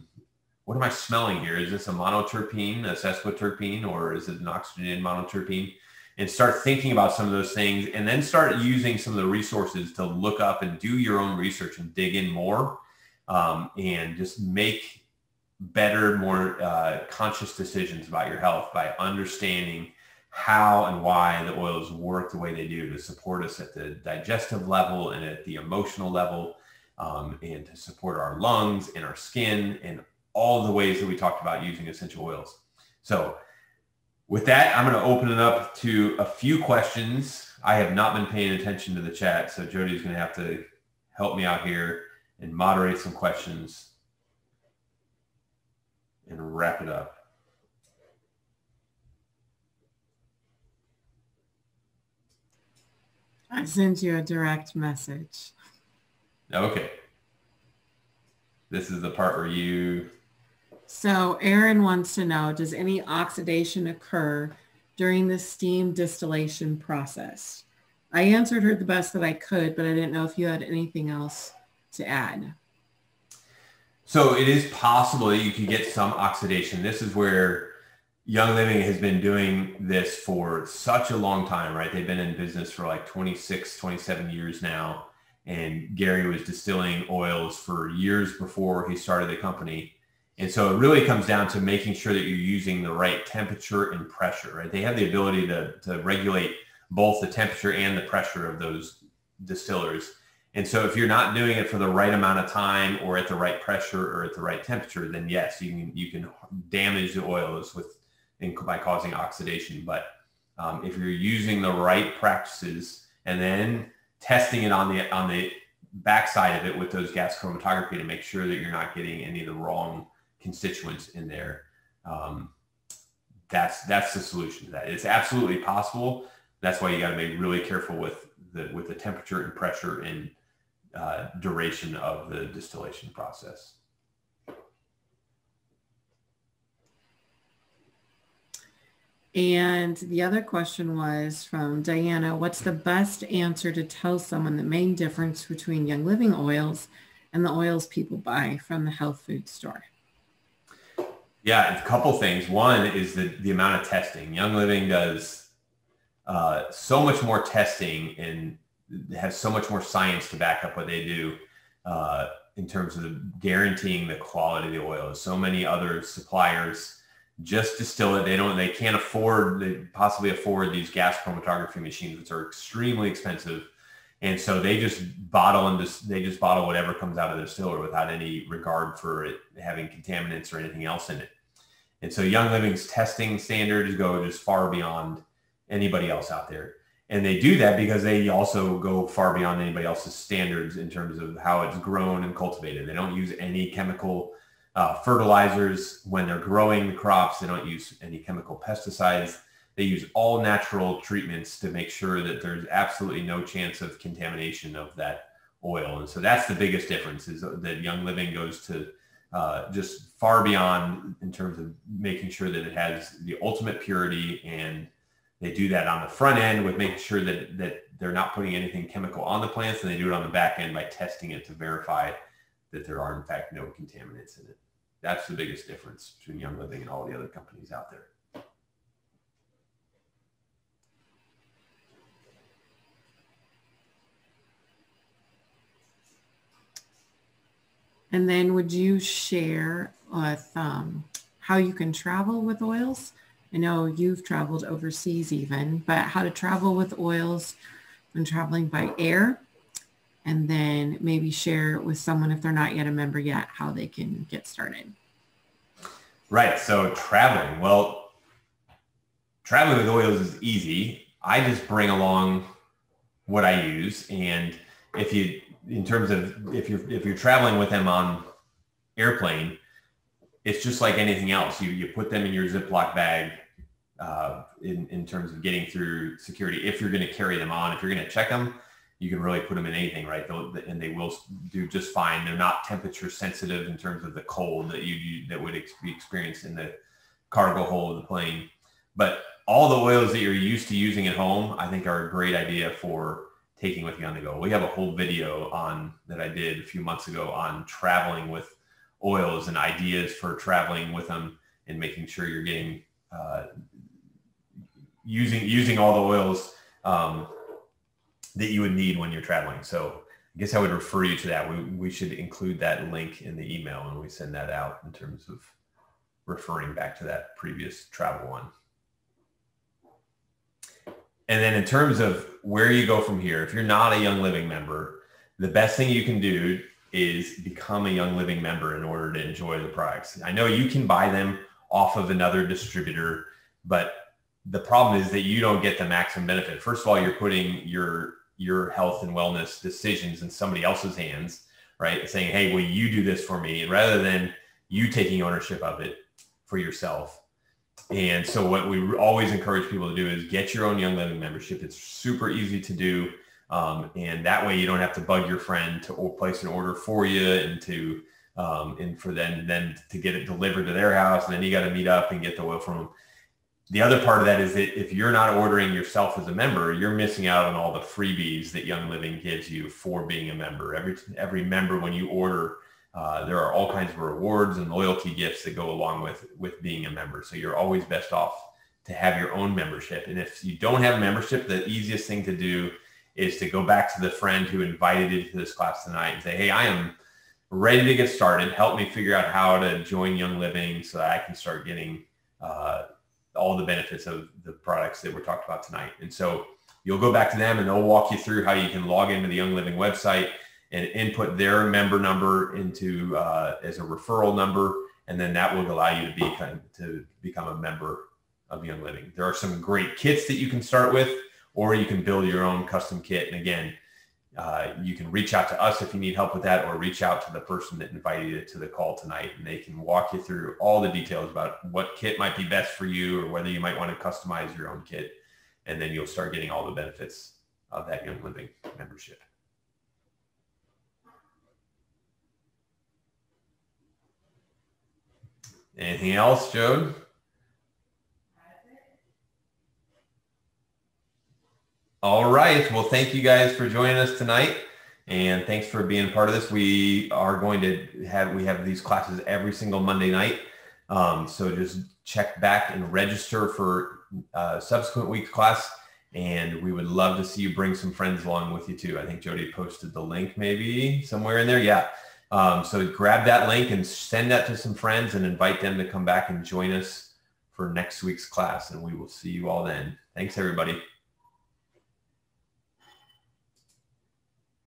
what am I smelling here? Is this a monoterpene, a sesquiterpene, or is it an oxygenated monoterpene? And start thinking about some of those things and then start using some of the resources to look up and do your own research and dig in more um, and just make better, more uh, conscious decisions about your health by understanding how and why the oils work the way they do to support us at the digestive level and at the emotional level um, and to support our lungs and our skin and all the ways that we talked about using essential oils. So with that, I'm going to open it up to a few questions. I have not been paying attention to the chat, so Jody's going to have to help me out here and moderate some questions and wrap it up. I sent you a direct message. Okay. This is the part where you so Aaron wants to know, does any oxidation occur during the steam distillation process? I answered her the best that I could, but I didn't know if you had anything else to add. So it is possible that you could get some oxidation. This is where Young Living has been doing this for such a long time, right? They've been in business for like 26, 27 years now. And Gary was distilling oils for years before he started the company. And so it really comes down to making sure that you're using the right temperature and pressure, right? They have the ability to, to regulate both the temperature and the pressure of those distillers. And so if you're not doing it for the right amount of time or at the right pressure or at the right temperature, then yes, you can, you can damage the oils with by causing oxidation. But um, if you're using the right practices and then testing it on the on the backside of it with those gas chromatography to make sure that you're not getting any of the wrong constituents in there. Um, that's that's the solution to that. It's absolutely possible. That's why you got to be really careful with the with the temperature and pressure and uh, duration of the distillation process. And the other question was from Diana, what's the best answer to tell someone the main difference between Young Living oils and the oils people buy from the health food store? Yeah, a couple things. One is the, the amount of testing. Young Living does uh, so much more testing and has so much more science to back up what they do uh, in terms of guaranteeing the quality of the oil. So many other suppliers just distill it. They don't, they can't afford, they possibly afford these gas chromatography machines, which are extremely expensive. And so they just bottle and just, they just bottle whatever comes out of the distiller without any regard for it having contaminants or anything else in it. And so Young Living's testing standards go just far beyond anybody else out there. And they do that because they also go far beyond anybody else's standards in terms of how it's grown and cultivated. They don't use any chemical uh, fertilizers when they're growing the crops. They don't use any chemical pesticides. They use all natural treatments to make sure that there's absolutely no chance of contamination of that oil. And so that's the biggest difference is that Young Living goes to uh, just far beyond in terms of making sure that it has the ultimate purity and they do that on the front end with making sure that, that they're not putting anything chemical on the plants and they do it on the back end by testing it to verify that there are in fact no contaminants in it. That's the biggest difference between Young Living and all the other companies out there. And then would you share with um, how you can travel with oils? I know you've traveled overseas even, but how to travel with oils when traveling by air and then maybe share with someone if they're not yet a member yet, how they can get started. Right. So traveling, well, traveling with oils is easy. I just bring along what I use. And if you in terms of if you're if you're traveling with them on airplane, it's just like anything else. You you put them in your Ziploc bag uh, in in terms of getting through security. If you're going to carry them on, if you're going to check them, you can really put them in anything, right? They'll, and they will do just fine. They're not temperature sensitive in terms of the cold that you, you that would be experienced in the cargo hold of the plane. But all the oils that you're used to using at home, I think are a great idea for taking with you on the go. We have a whole video on that I did a few months ago on traveling with oils and ideas for traveling with them and making sure you're getting uh, using using all the oils um, that you would need when you're traveling. So I guess I would refer you to that. We, we should include that link in the email when we send that out in terms of referring back to that previous travel one. And then in terms of where you go from here, if you're not a Young Living member, the best thing you can do is become a Young Living member in order to enjoy the products. I know you can buy them off of another distributor, but the problem is that you don't get the maximum benefit. First of all, you're putting your your health and wellness decisions in somebody else's hands, right? Saying, "Hey, will you do this for me?" rather than you taking ownership of it for yourself. And so what we always encourage people to do is get your own Young Living membership. It's super easy to do. Um, and that way you don't have to bug your friend to place an order for you and to um, and for them then to get it delivered to their house and then you got to meet up and get the oil from them. The other part of that is that if you're not ordering yourself as a member, you're missing out on all the freebies that Young Living gives you for being a member. Every every member, when you order, uh, there are all kinds of rewards and loyalty gifts that go along with with being a member. So you're always best off to have your own membership. And if you don't have a membership, the easiest thing to do is to go back to the friend who invited you to this class tonight and say, "Hey, I am." ready to get started. Help me figure out how to join Young Living so that I can start getting uh, all the benefits of the products that we're talked about tonight. And so you'll go back to them and they'll walk you through how you can log into the Young Living website and input their member number into uh, as a referral number, and then that will allow you to be to become a member of Young Living. There are some great kits that you can start with, or you can build your own custom kit. And again, uh, you can reach out to us if you need help with that or reach out to the person that invited you to the call tonight and they can walk you through all the details about what kit might be best for you or whether you might want to customize your own kit and then you'll start getting all the benefits of that young living membership. Anything else jode All right. Well, thank you guys for joining us tonight. And thanks for being part of this. We are going to have, we have these classes every single Monday night. Um, so just check back and register for uh, subsequent week class. And we would love to see you bring some friends along with you too. I think Jody posted the link maybe somewhere in there. Yeah. Um, so grab that link and send that to some friends and invite them to come back and join us for next week's class. And we will see you all then. Thanks everybody.